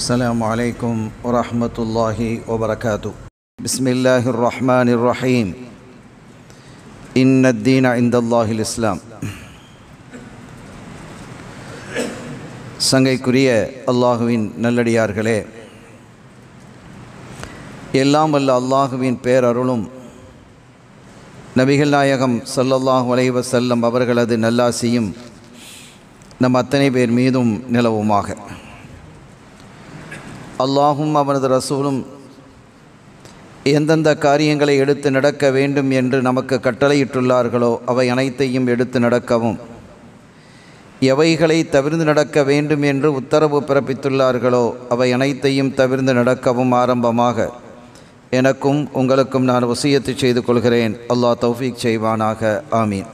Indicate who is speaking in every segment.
Speaker 1: السلام عليكم ورحمة الله وبركاته بسم الله الرحمن الرحيم إن الدين عند الله الإسلام சங்கைக்குரிய அல்லாஹுவின் நல்லடியார்களே எல்லாம் வல்ல அல்லாஹுவின் பேரருளும் நபிகள் நாயகம் ஸல்லல்லாஹு அலைஹி வஸல்லம் அவர்களது நல்லாசியும் நம் அத்தனை பேர் மீதும் நிலவுமாக அல்லாஹும் அவனது ரசூலும் எந்தெந்த காரியங்களை எடுத்து நடக்க வேண்டும் என்று நமக்கு கட்டளையிட்டுள்ளார்களோ அவை அனைத்தையும் எடுத்து நடக்கவும். எவைகளை தவிர்ந்து நடக்க வேண்டும் என்று உத்தரவு பிறப்பித்துள்ளார்களோ அவை அனைத்தையும் தவிர்ந்து நடக்கவும் ஆரம்பமாக. எனக்கும் உங்களுக்கும் நான் வசியத்து செய்து கொள்கிறேன். அல்லாஹ் தௌஃபீக் செய்வானாக. ஆமீன்.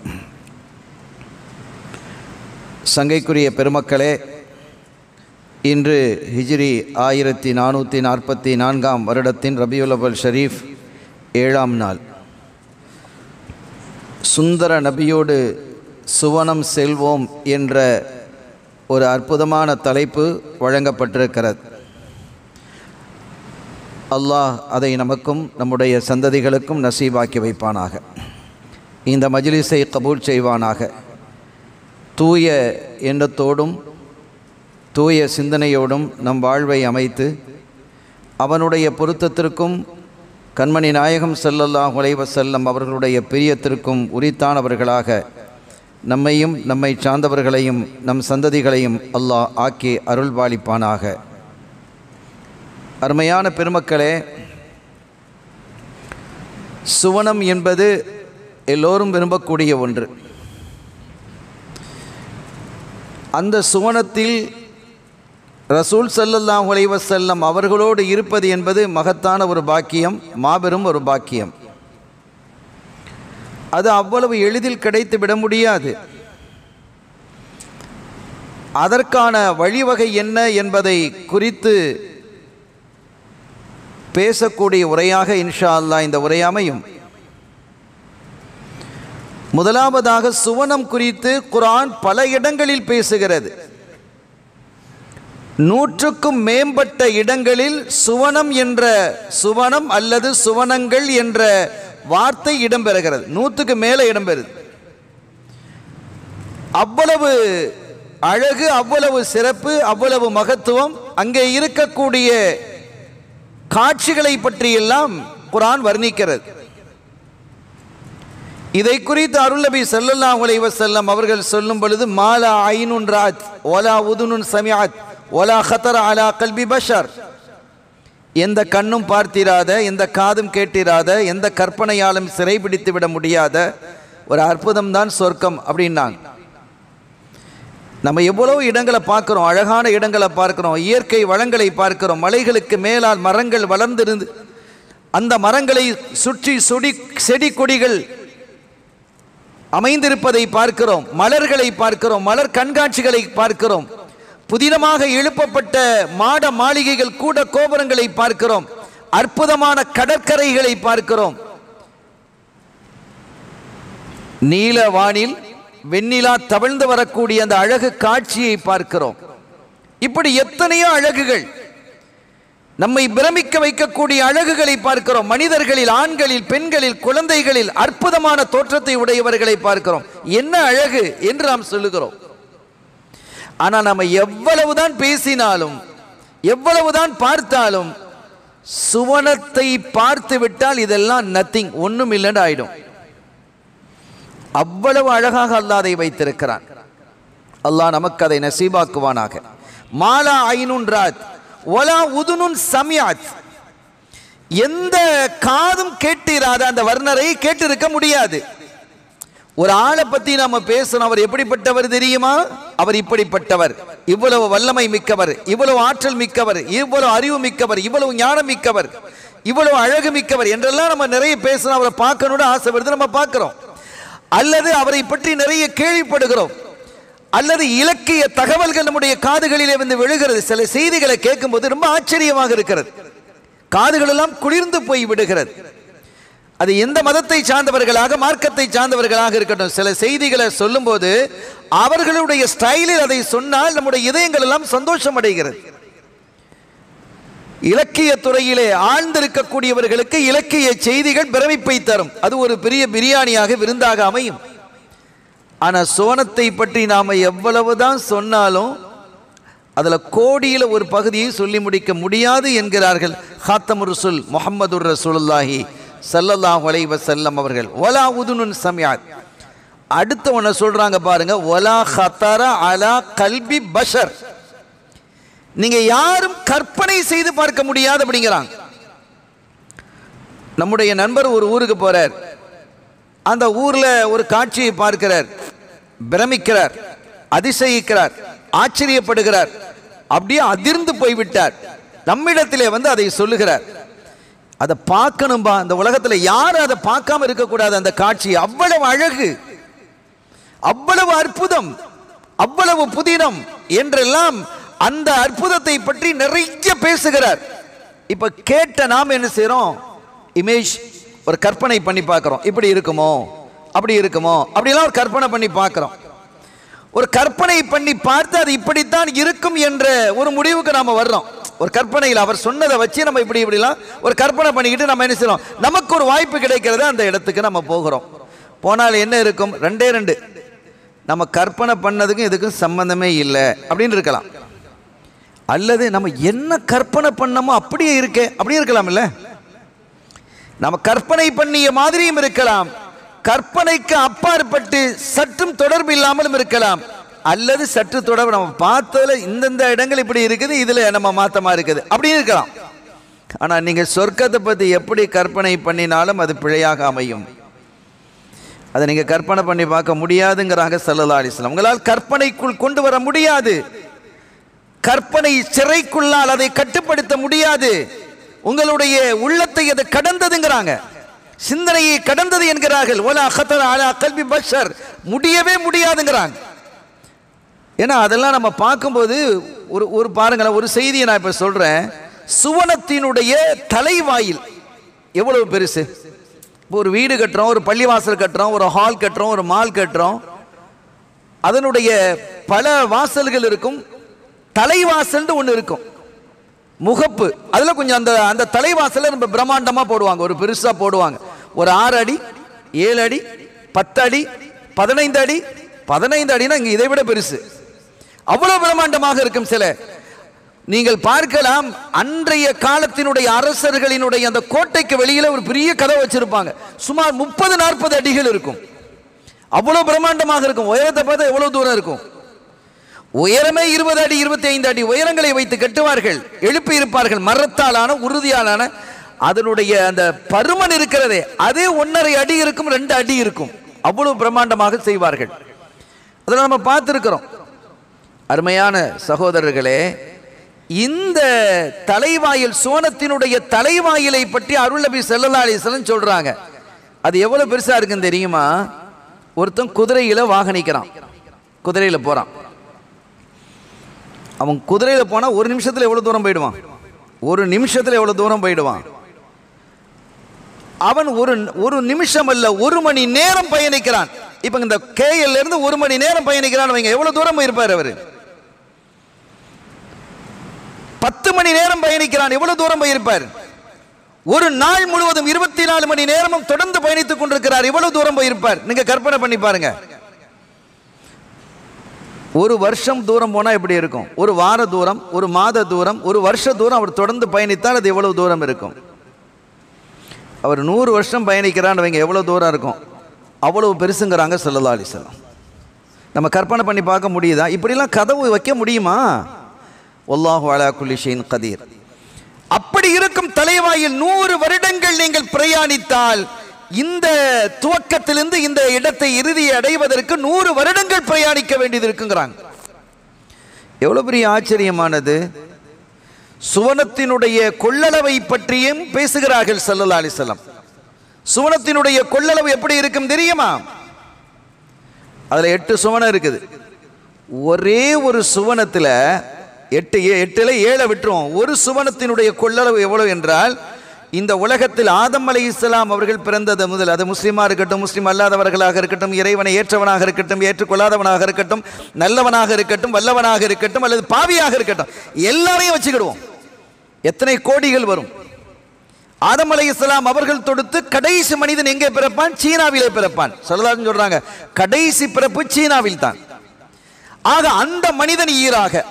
Speaker 1: சங்கைக்குரிய பெருமக்களே இன்று ஹிஜ்ரி ஆயிரத்தி நானூற்றி நாற்பத்தி நான்காம் வருடத்தின் ரபியுலபல் ஷரீஃப் ஏழாம் நாள். சுந்தர நபியோடு சுவனம் செல்வோம் என்ற ஒரு அற்புதமான தலைப்பு வழங்கப்பட்டிருக்கிறது. அல்லாஹ் அதை நமக்கும் நம்முடைய சந்ததிகளுக்கும் நசீபாக்கி வைப்பானாக. இந்த மஜ்லிஸை கபூல் செய்வானாக. தூய எண்ணத்தோடும் தூய சிந்தனையோடும் நம் வாழ்வை அமைத்து அவனுடைய பொருத்தத்திற்கும் கண்மணி நாயகம் ஸல்லல்லாஹு உலைவ செல்லம் அவர்களுடைய பிரியத்திற்கும் உரித்தானவர்களாக நம்மையும் நம்மை சார்ந்தவர்களையும் நம் சந்ததிகளையும் அல்லாஹ் ஆக்கி அருள்பாலிப்பானாக அருமையான பெருமக்களே சுவனம் என்பது எல்லோரும் விரும்பக்கூடிய ஒன்று. அந்த சுவனத்தில் ரசூல் சல்லல்லாஹு அலைஹி செல்லம் அவர்களோடு இருப்பது என்பது மகத்தான ஒரு பாக்கியம் மாபெரும் ஒரு பாக்கியம். அது அவ்வளவு எளிதில் கிடைத்து விட முடியாது. அதற்கான வழிவகை என்ன என்பதை குறித்து பேசக்கூடிய உரையாக இன்ஷா அல்லாஹ் இந்த உரை அமையும். முதலாவதாக சுவனம் குறித்து குரான் பல இடங்களில் பேசுகிறது. நூற்றுக்கும் மேம்பட்ட இடங்களில் சுவனம் என்ற சுவனம் அல்லது சுவனங்கள் என்ற வார்த்தை இடம்பெறுகிறது. நூற்றுக்கு மேலே இடம்பெறுது. அவ்வளவு அழகு அவ்வளவு சிறப்பு அவ்வளவு மகத்துவம் அங்கே இருக்கக்கூடிய காட்சிகளை பற்றியெல்லாம் குரான் வர்ணிக்கிறது. இதை குறித்து அருள்நபி ஸல்லல்லாஹு அலைஹி செல்லம் அவர்கள் சொல்லும் பொழுது மாலா ஐனுன் ராத் ஒலா உதுனுன் சமியாத் ஒலா ஹத்தர அலா கல்வி பஷர் எந்த கண்ணும் பார்த்திராத எந்த காதும் கேட்டிராத எந்த கற்பனையாலும் சிறைபிடித்து விட முடியாத ஒரு அற்புதம் தான் சொர்க்கம் அப்படின்னாங்க. நம்ம எவ்வளவு இடங்களை பார்க்குறோம் அழகான இடங்களை பார்க்குறோம் இயற்கை வளங்களை பார்க்கிறோம் மலைகளுக்கு மேலால் மரங்கள் வளர்ந்திருந்து அந்த மரங்களை சுற்றி சுடி செடி கொடிகள் அமைந்திருப்பதை பார்க்கிறோம் மலர்களை பார்க்கிறோம் மலர் கண்காட்சிகளை பார்க்கிறோம். புதினமாக எழுப்பப்பட்ட மாட மாளிகைகள் கூட கோபுரங்களை பார்க்கிறோம். அற்புதமான கடற்கரைகளை பார்க்கிறோம். நீல வானில் வெண்ணிலா தவழ்ந்து வரக்கூடிய அந்த அழகு காட்சியை பார்க்கிறோம். இப்படி எத்தனையோ அழகுகள். நம்மை பிரமிக்க வைக்கக்கூடிய அழகுகளை பார்க்கிறோம். மனிதர்களில் ஆண்களில் பெண்களில் குழந்தைகளில் அற்புதமான தோற்றத்தை உடையவர்களை பார்க்கிறோம். என்ன அழகு என்று நாம் சொல்லுகிறோம். ஆனால் நம்ம எவ்வளவுதான் பேசினாலும் எவ்வளவுதான் பார்த்தாலும் சுவனத்தை பார்த்து விட்டால் இதெல்லாம் நத்திங் ஒன்றும் இல்லைன்னு ஆயிடும். அவ்வளவு அழகாக அல்லாதை அதை வைத்திருக்கிறான். அல்லாஹ் நமக்கு அதை நசீபாக்குவானாக. மாலா ஐனுன் ராத் ஒலா உதுனுன் சமியாத். எந்த காதும் கேட்டிராத அந்த வர்ணரை கேட்டிருக்க முடியாது. ஒரு ஆளை பத்தி நாம பேசணும் அவர் எப்படிப்பட்டவர் தெரியுமா? அவர் இப்படிப்பட்டவர். இவ்வளவு வல்லமை மிக்கவர் இவ்வளவு ஆற்றல் மிக்கவர் இவ்வளவு அறிவு மிக்கவர் இவ்வளவு ஞானம் மிக்கவர் இவ்வளவு அழகு மிக்கவர் என்றெல்லாம் நம்ம நிறைய பேசணும் அவரை பார்க்கணும்னு ஆசை வருது நம்ம பார்க்கிறோம். அல்லது அவரை பற்றி நிறைய கேள்விப்படுகிறோம். அல்லது இலக்கிய தகவல்கள் நம்முடைய காதுகளிலே வந்து விழுகிறது. சில செய்திகளை கேட்கும்போது ரொம்ப ஆச்சரியமாக இருக்கிறது. காதுகளெல்லாம் குளிர்ந்து போய் விடுகிறது. அது எந்த மதத்தை சார்ந்தவர்களாக மார்க்கத்தை சார்ந்தவர்களாக இருக்கட்டும். சில செய்திகளை சொல்லும்போது அவர்களுடைய ஸ்டைலில் அதை சொன்னால் நம்முடைய இதயங்கள் எல்லாம் சந்தோஷம் அடைகிறது இலக்கிய துறையிலே ஆழ்ந்திருக்கக்கூடியவர்களுக்கு இலக்கிய செய்திகள் பிரமிப்பை தரும். அது ஒரு பெரிய பிரியாணியாக விருந்தாக அமையும். ஆனால் சோனத்தை பற்றி நாம் எவ்வளவுதான் சொன்னாலும் அதில் கோடியில் ஒரு பகுதியை சொல்லி முடிக்க முடியாது என்கிறார்கள். ஹாத்தமுர் ரசுல் முகமது ரசூலுல்லாஹி. சல்லல்லாஹ் வலைவ செல்லம் அவர்கள் ஒலா உதுனுன் சமியாத் அடுத்தவனை சொல்கிறாங்க சொல்றாங்க பாருங்க ஒலா ஹத்தர அலா கல்வி பஷர். நீங்க யாரும் கற்பனை செய்து பார்க்க முடியாது அப்படிங்கிறாங்க. நம்முடைய நண்பர் ஒரு ஊருக்கு போகிறார் அந்த ஊர்ல ஒரு காட்சியை பார்க்கிறார். பிரமிக்கிறார். அதிசயிக்கிறார். ஆச்சரியப்படுகிறார். அப்படியே அதிர்ந்து போய்விட்டார். நம்மிடத்திலே வந்து அதை சொல்லுகிறார். அதை பார்க்கணும்பா. அந்த உலகத்தில் யாரும் அதை பார்க்காம இருக்கக்கூடாது. அந்த காட்சி அவ்வளவு அழகு. அவ்வளவு அற்புதம். அவ்வளவு புதினம் என்றெல்லாம் அந்த அற்புதத்தை பற்றி நிறைய பேசுகிறார். இப்ப கேட்ட நாம் என்ன செய்யறோம் இமேஜ் ஒரு கற்பனை பண்ணி பார்க்குறோம். இப்படி இருக்குமோ? அப்படி இருக்குமோ? அப்படிலாம் ஒரு கற்பனை பண்ணி பார்க்குறோம். ஒரு கற்பனை பண்ணி பார்த்து அது இப்படித்தான் இருக்கும் என்ற ஒரு முடிவுக்கு நாம வர்றோம். ஒரு கற்பனையில் அவர் சொன்னதை வச்சு நம்ம இப்படி இப்படிலாம் ஒரு கற்பனை பண்ணிக்கிட்டு நம்ம என்ன செய்யறோம் நமக்கு ஒரு வாய்ப்பு கிடைக்கிறது அந்த இடத்துக்கு நம்ம போகிறோம். போனால் என்ன இருக்கும்? ரெண்டே ரெண்டு. நம்ம கற்பனை பண்ணதுக்கும் இதுக்கும் சம்பந்தமே இல்லை அப்படின்னு இருக்கலாம். அல்லது நம்ம என்ன கற்பனை பண்ணமோ அப்படியே இருக்கே. அப்படியே இருக்கலாம் இல்ல? நம்ம கற்பனை பண்ணிய மாதிரியும் இருக்கலாம். கற்பனைக்கு அப்பாற்பட்டு சற்றும் தொடர்பு இல்லாமலும் இருக்கலாம். அல்லது சற்று தொடர்பு நம்ம பார்த்ததுல இந்தந்த இடங்கள் இப்படி இருக்குது இதில் நம்ம மாற்றமாக இருக்குது. அப்படி இருக்கலாம். ஆனால் நீங்கள் சொர்க்கத்தை பற்றி எப்படி கற்பனை பண்ணினாலும் அது பிழையாக அமையும். அதை நீங்கள் கற்பனை பண்ணி பார்க்க முடியாதுங்கிறாங்க சல்லல்லா அலிஸ்லாம் உங்களால் கற்பனைக்குள் கொண்டு வர முடியாது. கற்பனை சிறைக்குள்ளால் அதை கட்டுப்படுத்த முடியாது. உங்களுடைய உள்ளத்தை அது கடந்ததுங்கிறாங்க. சிந்தனையை கடந்தது என்கிறார்கள். ஒலா அகத்தர் ஆலா கல்வி பஷர். முடியவே முடியாதுங்கிறாங்க. ஏன்னா அதெல்லாம் நம்ம பார்க்கும்போது ஒரு ஒரு பாருங்களேன் ஒரு செய்தியை நான் இப்போ சொல்கிறேன் சுவனத்தினுடைய தலைவாயில் எவ்வளவு பெருசு? இப்போ ஒரு வீடு கட்டுறோம் ஒரு பள்ளிவாசல் கட்டுறோம் ஒரு ஹால் கட்டுறோம் ஒரு மால் கட்டுறோம். அதனுடைய பல வாசல்கள் இருக்கும். தலைவாசல்னு ஒன்று இருக்கும். முகப்பு. அதில் கொஞ்சம் அந்த அந்த தலைவாசலை நம்ம பிரம்மாண்டமாக போடுவாங்க. ஒரு பெருசாக போடுவாங்க. ஒரு ஆறு அடி ஏழு அடி பத்து அடி பதினைந்து அடி. பதினைந்து அடினா இங்கே இதை விட பெருசு. அவ்வளவு பிரம்மாண்டமாக இருக்கும் சில. நீங்கள் பார்க்கலாம் அன்றைய காலத்தினுடைய அரசர்களினுடைய அந்த கோட்டைக்கு வெளியில ஒரு பெரிய கதை வச்சிருப்பாங்க. சுமார் முப்பது நாற்பது அடிகள் இருக்கும். அவ்வளவு பிரம்மாண்டமாக இருக்கும். உயரத்தை பார்த்தா எவ்வளவு தூரம் இருக்கும்? உயரமே இருபது அடி இருபத்தி ஐந்து அடி உயரங்களை வைத்து கட்டுவார்கள். எழுப்பி இருப்பார்கள். மரத்தாலான உறுதியாலான அதனுடைய அந்த பருமன் இருக்கிறதே அதே ஒன்றரை அடி இருக்கும் ரெண்டு அடி இருக்கும். அவ்வளவு பிரம்மாண்டமாக செய்வார்கள். அதில் நம்ம பார்த்துருக்கிறோம். அருமையான சகோதரர்களே இந்த தலைவாயில் சோனத்தினுடைய தலைவாயிலை பற்றி அருள்நபி செல்லல்லா ஸல்லல்லாஹு சொல்கிறாங்க சொல்றாங்க. அது எவ்வளவு பெருசா இருக்குன்னு தெரியுமா? ஒருத்தன் குதிரையில வாகனிக்கிறான் குதிரையில போறான். அவன் குதிரையில போனா ஒரு நிமிஷத்துல எவ்வளவு தூரம் போயிடுவான்? ஒரு நிமிஷத்துல எவ்வளவு தூரம் போயிடுவான்? அவன் ஒரு ஒரு நிமிஷம் அல்ல ஒரு மணி நேரம் பயணிக்கிறான். இப்ப இந்த கேஎல்ல இருந்து ஒரு மணி நேரம் பயணிக்கிறான். வைங்க எவ்வளவு தூரம் போயிருப்பார் அவரு? பத்து மணி நேரம் பயணிக்கிறான். எவ்வளவு தூரம் போயிருப்பார்? ஒரு நாள் முழுவதும் இருபத்தி நாலு மணி நேரமும் தொடர்ந்து பயணித்துக் கொண்டிருக்கிறார். எவ்வளவு தூரம் போயிருப்பார்? நீங்க கற்பனை பண்ணி பாருங்க. ஒரு வருஷம் தூரம் போனா எப்படி இருக்கும்? ஒரு வார தூரம் ஒரு மாத தூரம் ஒரு வருஷ தூரம் அவர் தொடர்ந்து பயணித்தால் அது எவ்வளவு தூரம் இருக்கும்? அவர் நூறு வருஷம் பயணிக்கிறான்னு வைங்க எவ்வளவு தூரம் இருக்கும்? அவ்வளவு பெருசுங்கிறாங்க ஸல்லல்லாஹு அலைஹி நம்ம கற்பனை பண்ணி பார்க்க முடியுதா? இப்படிலாம் கதவு வைக்க முடியுமா? ஒல்லாஹு அலா குல்லி கதீர் அப்படி இருக்கும் தலைவாயில் நூறு வருடங்கள் நீங்கள் பிரயாணித்தால் இந்த துவக்கத்திலிருந்து இந்த இடத்தை இறுதியை அடைவதற்கு நூறு வருடங்கள் பிரயாணிக்க வேண்டியது இருக்குங்கிறாங்க. எவ்வளவு பெரிய ஆச்சரியமானது. சுவனத்தினுடைய கொள்ளளவை பற்றியும் பேசுகிறார்கள் ஸல்லல்லாஹு அலைஹி சுவனத்தினுடைய கொள்ளளவு எப்படி இருக்கும் தெரியுமா? அதுல எட்டு சுவனம் இருக்குது. ஒரே ஒரு சுவனத்துல எட்டு ஏ- ஏழை விட்டுருவோம் ஒரு சுவனத்தினுடைய கொள்ளளவு எவ்வளவு என்றால் இந்த உலகத்தில் ஆதம் அலை இஸ்லாம் அவர்கள் பிறந்தது முதல் அது முஸ்லீமாக இருக்கட்டும் முஸ்லீம் அல்லாதவர்களாக இருக்கட்டும் இறைவனை ஏற்றவனாக இருக்கட்டும் ஏற்றுக்கொள்ளாதவனாக இருக்கட்டும் நல்லவனாக இருக்கட்டும் வல்லவனாக இருக்கட்டும் அல்லது பாவியாக இருக்கட்டும் எல்லாரையும் வச்சுக்கிடுவோம். எத்தனை கோடிகள் வரும். ஆதம் அலைஹிஸ்ஸலாம் அவர்கள் தொடுத்து கடைசி மனிதன் எங்கே பிறப்பான்? சீனாவிலே பிறப்பான். சொல்லலாம்னு சொல்றாங்க. கடைசி பிறப்பு சீனாவில் தான் ஆக அந்த மனிதன் ஈராக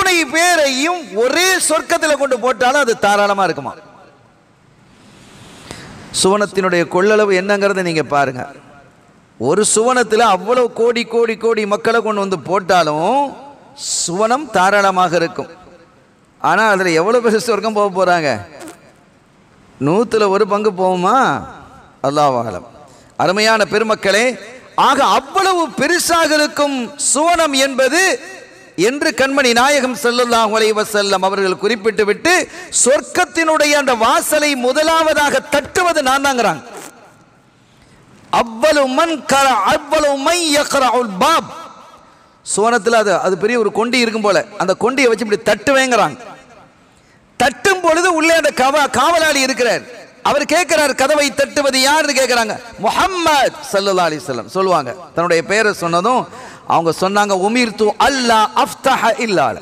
Speaker 1: அத்துணை பேரையும் ஒரே சொர்க்கத்தில் கொண்டு போட்டாலும் அது தாராளமாக இருக்குமா? சுவனத்தினுடைய கொள்ளளவு என்னங்கிறத நீங்கள் பாருங்கள் ஒரு சுவனத்தில் அவ்வளோ கோடி கோடி கோடி மக்களை கொண்டு வந்து போட்டாலும் சுவனம் தாராளமாக இருக்கும். ஆனால் அதில் எவ்வளோ பேர் சொர்க்கம் போக போகிறாங்க நூற்றில் ஒரு பங்கு போகுமா? அல்லாவாகலம் அருமையான பெருமக்களே ஆக அவ்வளவு பெருசாக இருக்கும் சுவனம் என்பது என்று கண்மணி நாயகம் ஸல்லல்லாஹு அலைஹி செல்லம் அவர்கள் குறிப்பிட்டு விட்டு சொர்க்கத்தினுடைய அந்த வாசலை முதலாவதாக தட்டுவது நான் தாங்கிறாங்க. அவ்வளவு மண் கர அவ்வளவு மை யக்ரவுல் பாப். சுவனத்தில் அது அது பெரிய ஒரு கொண்டி இருக்கும் போல. அந்த கொண்டியை வச்சு இப்படி தட்டுவேங்கிறாங்க. தட்டும் பொழுது உள்ளே அந்த கவ காவலாளி இருக்கிறார். அவர் கேட்கிறார் கதவை தட்டுவது யாருன்னு கேட்கிறாங்க. முஹம்மத் சல்லல்லா அலிஸ்லாம் சொல்லுவாங்க. தன்னுடைய பெயரை சொன்னதும் அவங்க சொன்னாங்க உமீர் து அல்லா அஃப்தஹ இல்லால.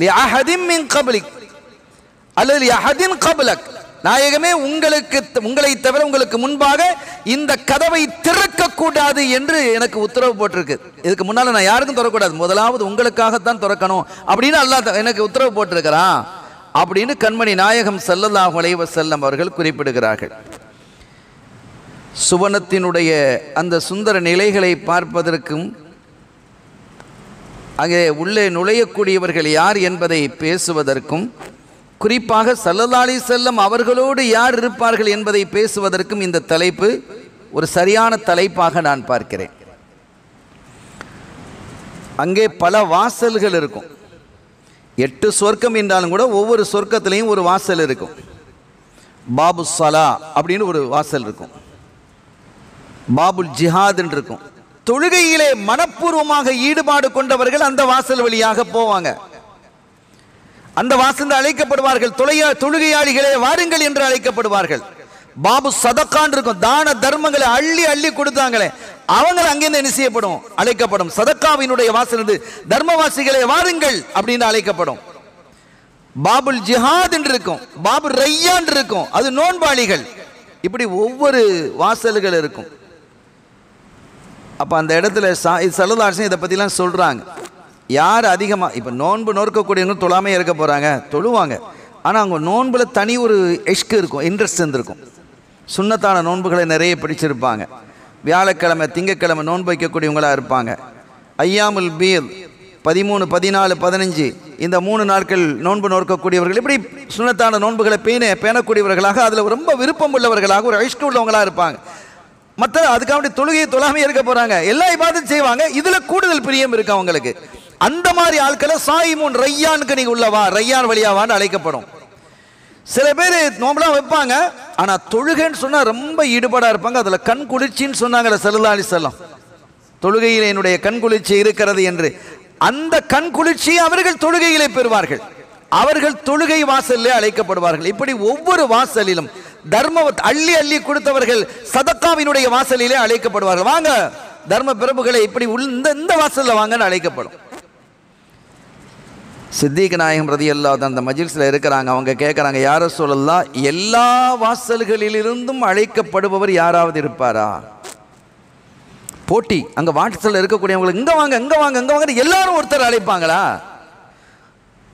Speaker 1: லி அஹதின் மின் கபலிக். அல்லது லி அஹதின் கபலக். நாயகமே உங்களுக்கு உங்களை தவிர உங்களுக்கு முன்பாக இந்த கதவை திறக்க கூடாது என்று எனக்கு உத்தரவு போட்டிருக்கு. இதுக்கு முன்னால நான் யாருக்கும் திறக்கூடாது முதலாவது உங்களுக்காகத்தான் திறக்கணும். அப்படின்னு அல்லாஹ் எனக்கு உத்தரவு போட்டிருக்கிறான். அப்படின்னு கண்மணி நாயகம் செல்லல்லாஹ் அலைஹி செல்லம் அவர்கள் குறிப்பிடுகிறார்கள். சுவனத்தினுடைய அந்த சுந்தர நிலைகளை பார்ப்பதற்கும் அங்கே உள்ளே நுழையக்கூடியவர்கள் யார் என்பதை பேசுவதற்கும் குறிப்பாக சல்லல்லாலி செல்லம் அவர்களோடு யார் இருப்பார்கள் என்பதை பேசுவதற்கும் இந்த தலைப்பு ஒரு சரியான தலைப்பாக நான் பார்க்கிறேன். அங்கே பல வாசல்கள் இருக்கும். எட்டு சொர்க்கம் என்றாலும் கூட ஒவ்வொரு சொர்க்கத்திலையும் ஒரு வாசல் இருக்கும். பாபு சலா அப்படின்னு ஒரு வாசல் இருக்கும். பாபுல் ஜிஹாதுன்னு இருக்கும். தொழுகையிலே மனப்பூர்வமாக ஈடுபாடு கொண்டவர்கள் அந்த வாசல் வழியாக போவாங்க. அந்த வாசல் அழைக்கப்படுவார்கள். தொலையா தொழுகையாளிகளே வாருங்கள் என்று அழைக்கப்படுவார்கள். பாபு சதக்கான் இருக்கும். தான தர்மங்களை அள்ளி அள்ளி கொடுத்தாங்களே. அவங்க அங்கிருந்து என்ன செய்யப்படும்? அழைக்கப்படும். சதக்காவினுடைய வாசல் இருந்து தர்மவாசிகளை வாருங்கள் அப்படின்னு அழைக்கப்படும். பாபுல் ஜிஹாத் என்று இருக்கும். பாபு ரையான் இருக்கும். அது நோன்பாளிகள். இப்படி ஒவ்வொரு வாசல்கள் இருக்கும். அப்போ அந்த இடத்துல சா சலுதாசன் இதை பற்றிலாம் சொல்கிறாங்க யார் அதிகமாக இப்போ நோன்பு நோக்கக்கூடியவங்க தொழாமையே இருக்க போகிறாங்க தொழுவாங்க. ஆனால் அவங்க நோன்பில் தனி ஒரு எஷ்கு இருக்கும் இன்ட்ரெஸ்ட் இருந்திருக்கும். சுண்ணத்தான நோன்புகளை நிறைய பிடிச்சிருப்பாங்க. வியாழக்கிழமை திங்கக்கிழமை நோன்பு வைக்கக்கூடியவங்களாக இருப்பாங்க. ஐயாமுல் பீர் பதிமூணு பதினாலு பதினஞ்சு இந்த மூணு நாட்கள் நோன்பு நோக்கக்கூடியவர்கள் இப்படி சுண்ணத்தான நோன்புகளை பேண பேணக்கூடியவர்களாக அதில் ரொம்ப விருப்பம் உள்ளவர்களாக ஒரு ஐஷ்கு உள்ளவங்களாக இருப்பாங்க. மற்ற அதுக்காக தொழுகையை தொழாமே இருக்க போறாங்க. எல்லா இபாதத்தையும் செய்வாங்க. இதுல கூடுதல் பிரியம் இருக்கு அவங்களுக்கு அந்த மாதிரி ஆட்களை சாயிமூன் ரையானுக்கு நீங்க உள்ளவா ரையான் வழியாவான்னு அழைக்கப்படும். சில பேர் நோம்பலாம் வைப்பாங்க. ஆனா தொழுகைன்னு சொன்னா ரொம்ப ஈடுபாடா இருப்பாங்க. அதுல கண் குளிர்ச்சின்னு சொன்னாங்க சல்லா அலி செல்லம் தொழுகையில் என்னுடைய கண் குளிர்ச்சி இருக்கிறது என்று. அந்த கண் குளிர்ச்சியை அவர்கள் தொழுகையிலே பெறுவார்கள். அவர்கள் தொழுகை வாசலிலே அழைக்கப்படுவார்கள். இப்படி ஒவ்வொரு வாசலிலும் தர்ம அள்ளி அள்ளி கொடுத்தவர்கள் சதக்காவினுடைய வாசலிலே அழைக்கப்படுவார்கள். வாங்க தர்ம பிரபுகளை இப்படி உள் இந்த இந்த வாசலில் வாங்கன்னு அழைக்கப்படும். சித்திக் நாயகம் பிரதி அல்லா அந்த மஜில்ஸில் இருக்கிறாங்க அவங்க கேட்குறாங்க யார சொல்லலாம் எல்லா வாசல்களிலிருந்தும் அழைக்கப்படுபவர் யாராவது இருப்பாரா? போட்டி அங்கே வாட்ஸ்அப்ல இருக்கக்கூடியவங்களுக்கு இங்கே வாங்க இங்கே வாங்க இங்கே வாங்க எல்லாரும் ஒருத்தர் அழைப்பாங்களா?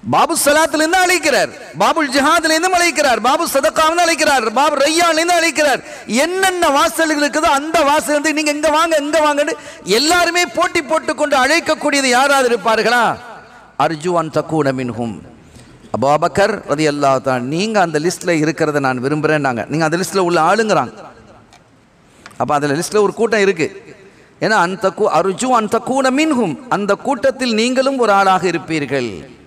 Speaker 1: பாபு சலாத்துல இருந்து அழைக்கிறார். பாபுல் ஜிஹாத்ல இருந்து அழைக்கிறார். பாபு சதக்காவிலிருந்து அழைக்கிறார். பாபு ரையான்ல இருந்து அழைக்கிறார். என்னென்ன வாசல்கள் இருக்குதோ அந்த வாசல் இருந்து நீங்க இங்க வாங்க இங்க வாங்கன்னு எல்லாருமே போட்டி போட்டுக்கொண்டு அழைக்கக்கூடியது யாராவது இருப்பார்களா? அர்ஜுவான் தக்கூட மின்ஹும். அபாபக்கர் அது எல்லா தான் நீங்க அந்த லிஸ்ட்ல இருக்கிறத நான் விரும்புறேன் நாங்க நீங்க அந்த லிஸ்ட்ல உள்ள ஆளுங்கிறாங்க. அப்ப அதுல லிஸ்ட்ல ஒரு கூட்டம் இருக்கு. ஏன்னா அந்த அர்ஜு அந்த கூட மின்ஹும். அந்த கூட்டத்தில் நீங்களும் ஒரு ஆளாக இருப்பீர்கள்.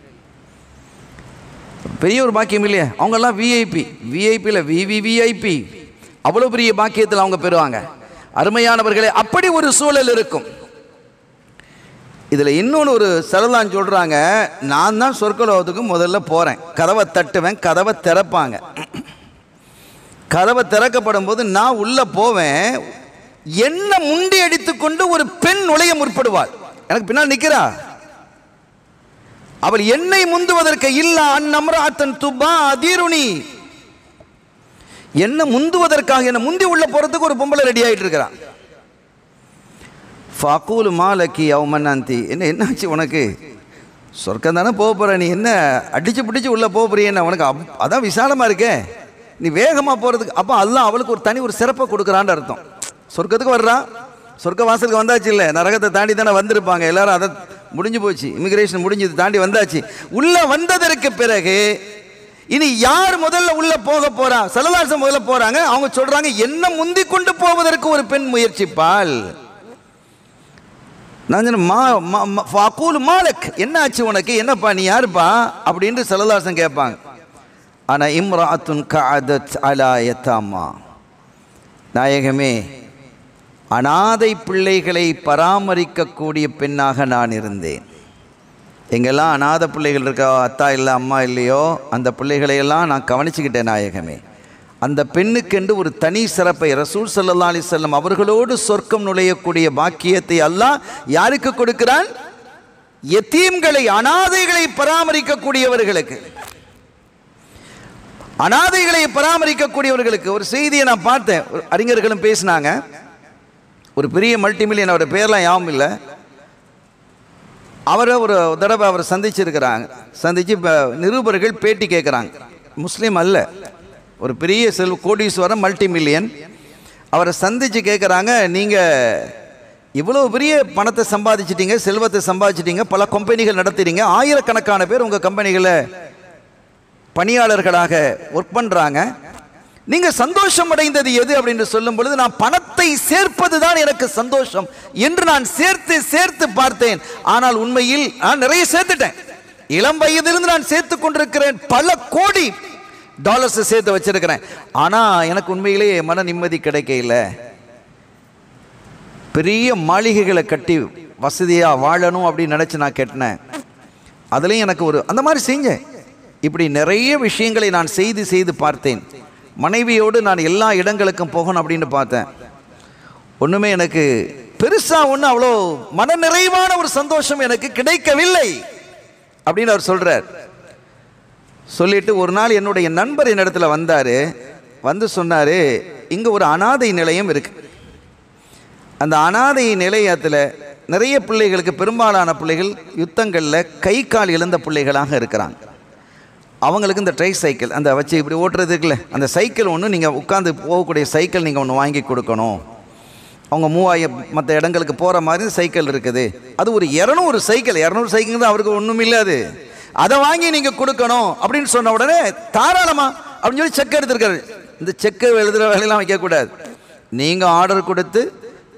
Speaker 1: பெரிய ஒரு பாக்கியம் இல்லையா? அவங்கெல்லாம் விஐபி விஐபியில் விவிவிஐபி அவ்வளோ பெரிய பாக்கியத்தில் அவங்க பெறுவாங்க. அருமையானவர்களே அப்படி ஒரு சூழல் இருக்கும். இதில் இன்னொன்று ஒரு சரதான் சொல்கிறாங்க நான் தான் சொர்க்கலோகத்துக்கு முதல்ல போகிறேன் கதவை தட்டுவேன் கதவை திறப்பாங்க. கதவை திறக்கப்படும் போது நான் உள்ளே போவேன் என்ன முண்டி அடித்துக்கொண்டு ஒரு பெண் நுழைய முற்படுவாள். எனக்கு பின்னால் நிற்கிறா அவள் என்னை முந்துவதற்கு இல்ல அந்நம்ராத்தன் துபா அதிருணி என்ன முந்துவதற்காக என்ன முந்தி உள்ள போறதுக்கு ஒரு பொம்பளை ரெடி ஆகிட்டு இருக்கிறான் ஃபக்கூல் மாலக்கி அவமன்னாந்தி என்ன என்னாச்சு உனக்கு? சொர்க்கம் தானே போக போற நீ என்ன அடிச்சு பிடிச்சு உள்ள போக போறிய உனக்கு அப்- அதான் விசாலமா இருக்கே. நீ வேகமா போறதுக்கு அப்போ அல்லாஹ் அவளுக்கு ஒரு தனி ஒரு சிறப்பை கொடுக்குறான்னு அர்த்தம். சொர்க்கத்துக்கு வர்றான் சொர்க்க வாசலுக்கு வந்தாச்சு இல்லை? நரகத்தை தாண்டி தானே வந்திருப்பாங்க. எல்லாரும் அதை முடிஞ்சு போச்சு. இமிகிரேஷன் முடிஞ்சது தாண்டி வந்தாச்சு. உள்ள வந்ததற்கு பிறகு இனி யார் முதல்ல உள்ள போக போறா? செலவாசம் முதல்ல போறாங்க. அவங்க சொல்றாங்க என்ன முந்தி கொண்டு போவதற்கு ஒரு பெண் முயற்சிப்பால் நான் சொன்னேன், மா மா- மாலக். என்ன ஆச்சு உனக்கு? என்னப்பா நீ யாருப்பா? அப்படின்னு செலதாசன் கேட்பாங்க. ஆனா இம்ராத்துன் கஅதத் அலா எத்தாமா நாயகமே அனாதை பிள்ளைகளை பராமரிக்கக்கூடிய பெண்ணாக நான் இருந்தேன். எங்கெல்லாம் அனாதை பிள்ளைகள் இருக்கோ அத்தா இல்லை அம்மா இல்லையோ அந்த பிள்ளைகளையெல்லாம் நான் கவனிச்சுக்கிட்டேன் நாயகமே. அந்த பெண்ணுக்கென்று ஒரு தனி சிறப்பை ரசூல் சல்லா அலி செல்லம் அவர்களோடு சொர்க்கம் நுழையக்கூடிய பாக்கியத்தை அல்லாஹ் யாருக்கு கொடுக்கிறான்? எத்தீம்களை அனாதைகளை பராமரிக்கக்கூடியவர்களுக்கு. அனாதைகளை பராமரிக்கக்கூடியவர்களுக்கு. ஒரு செய்தியை நான் பார்த்தேன். ஒரு அறிஞர்களும் பேசினாங்க. ஒரு பெரிய மல்டி மில்லியன் அவரோட பேர்லாம் யாவும் இல்லை. அவரை ஒரு தடவை அவரை சந்திச்சிருக்கிறாங்க. சந்தித்து இப்போ நிருபர்கள் பேட்டி கேட்குறாங்க. முஸ்லீம் அல்ல. ஒரு பெரிய செல்வ கோடீஸ்வரம் மல்டி மில்லியன் அவரை சந்தித்து கேட்குறாங்க நீங்கள் இவ்வளோ பெரிய பணத்தை சம்பாதிச்சிட்டிங்க செல்வத்தை சம்பாதிச்சிட்டிங்க பல கம்பெனிகள் நடத்துகிறீங்க ஆயிரக்கணக்கான பேர் உங்கள் கம்பெனிகளை பணியாளர்களாக ஒர்க் பண்ணுறாங்க நீங்கள் சந்தோஷம் அடைந்தது எது அப்படின்னு சொல்லும் பொழுது நான் பணத்தை சேர்ப்பது தான் எனக்கு சந்தோஷம் என்று நான் சேர்த்து சேர்த்து பார்த்தேன். ஆனால் உண்மையில் நான் நிறைய சேர்த்துட்டேன். இளம் வயதிலிருந்து நான் சேர்த்து கொண்டிருக்கிறேன். பல கோடி டாலர்ஸ் சேர்த்து வச்சிருக்கிறேன். ஆனால் எனக்கு உண்மையிலேயே மன நிம்மதி கிடைக்கல பெரிய மாளிகைகளை கட்டி வசதியாக வாழணும் அப்படின்னு நினச்சி நான் கட்டினேன். அதுலேயும் எனக்கு ஒரு அந்த மாதிரி செஞ்சேன். இப்படி நிறைய விஷயங்களை நான் செய்து செய்து பார்த்தேன். மனைவியோடு நான் எல்லா இடங்களுக்கும் போகணும் அப்படின்னு பார்த்தேன். ஒன்றுமே எனக்கு பெருசாக ஒன்றும் அவ்வளோ மன நிறைவான ஒரு சந்தோஷம் எனக்கு கிடைக்கவில்லை அப்படின்னு அவர் சொல்கிறார் சொல்லிட்டு ஒரு நாள் என்னுடைய நண்பர் என்னிடத்துல வந்தார். வந்து சொன்னார் இங்கே ஒரு அனாதை நிலையம் இருக்கு. அந்த அனாதை நிலையத்தில் நிறைய பிள்ளைகளுக்கு பெரும்பாலான பிள்ளைகள் யுத்தங்களில் கை கால் இழந்த பிள்ளைகளாக இருக்கிறாங்க. அவங்களுக்கு இந்த ட்ரை சைக்கிள் அந்த வச்சு இப்படி ஓட்டுறது இருக்குல்ல. அந்த சைக்கிள் ஒன்று நீங்கள் உட்காந்து போகக்கூடிய சைக்கிள் நீங்கள் ஒன்று வாங்கி கொடுக்கணும். அவங்க மூவாயிரம் மற்ற இடங்களுக்கு போகிற மாதிரி சைக்கிள் இருக்குது. அது ஒரு இரநூறு சைக்கிள் இரநூறு சைக்கிள் தான் அவருக்கு ஒன்றும் இல்லாது. அதை வாங்கி நீங்கள் கொடுக்கணும் அப்படின்னு சொன்ன உடனே தாராளமாக அப்படின்னு சொல்லி செக் எடுத்துருக்காரு. இந்த செக்கு எழுதுகிற வேலையெல்லாம் வைக்கக்கூடாது. நீங்கள் ஆர்டர் கொடுத்து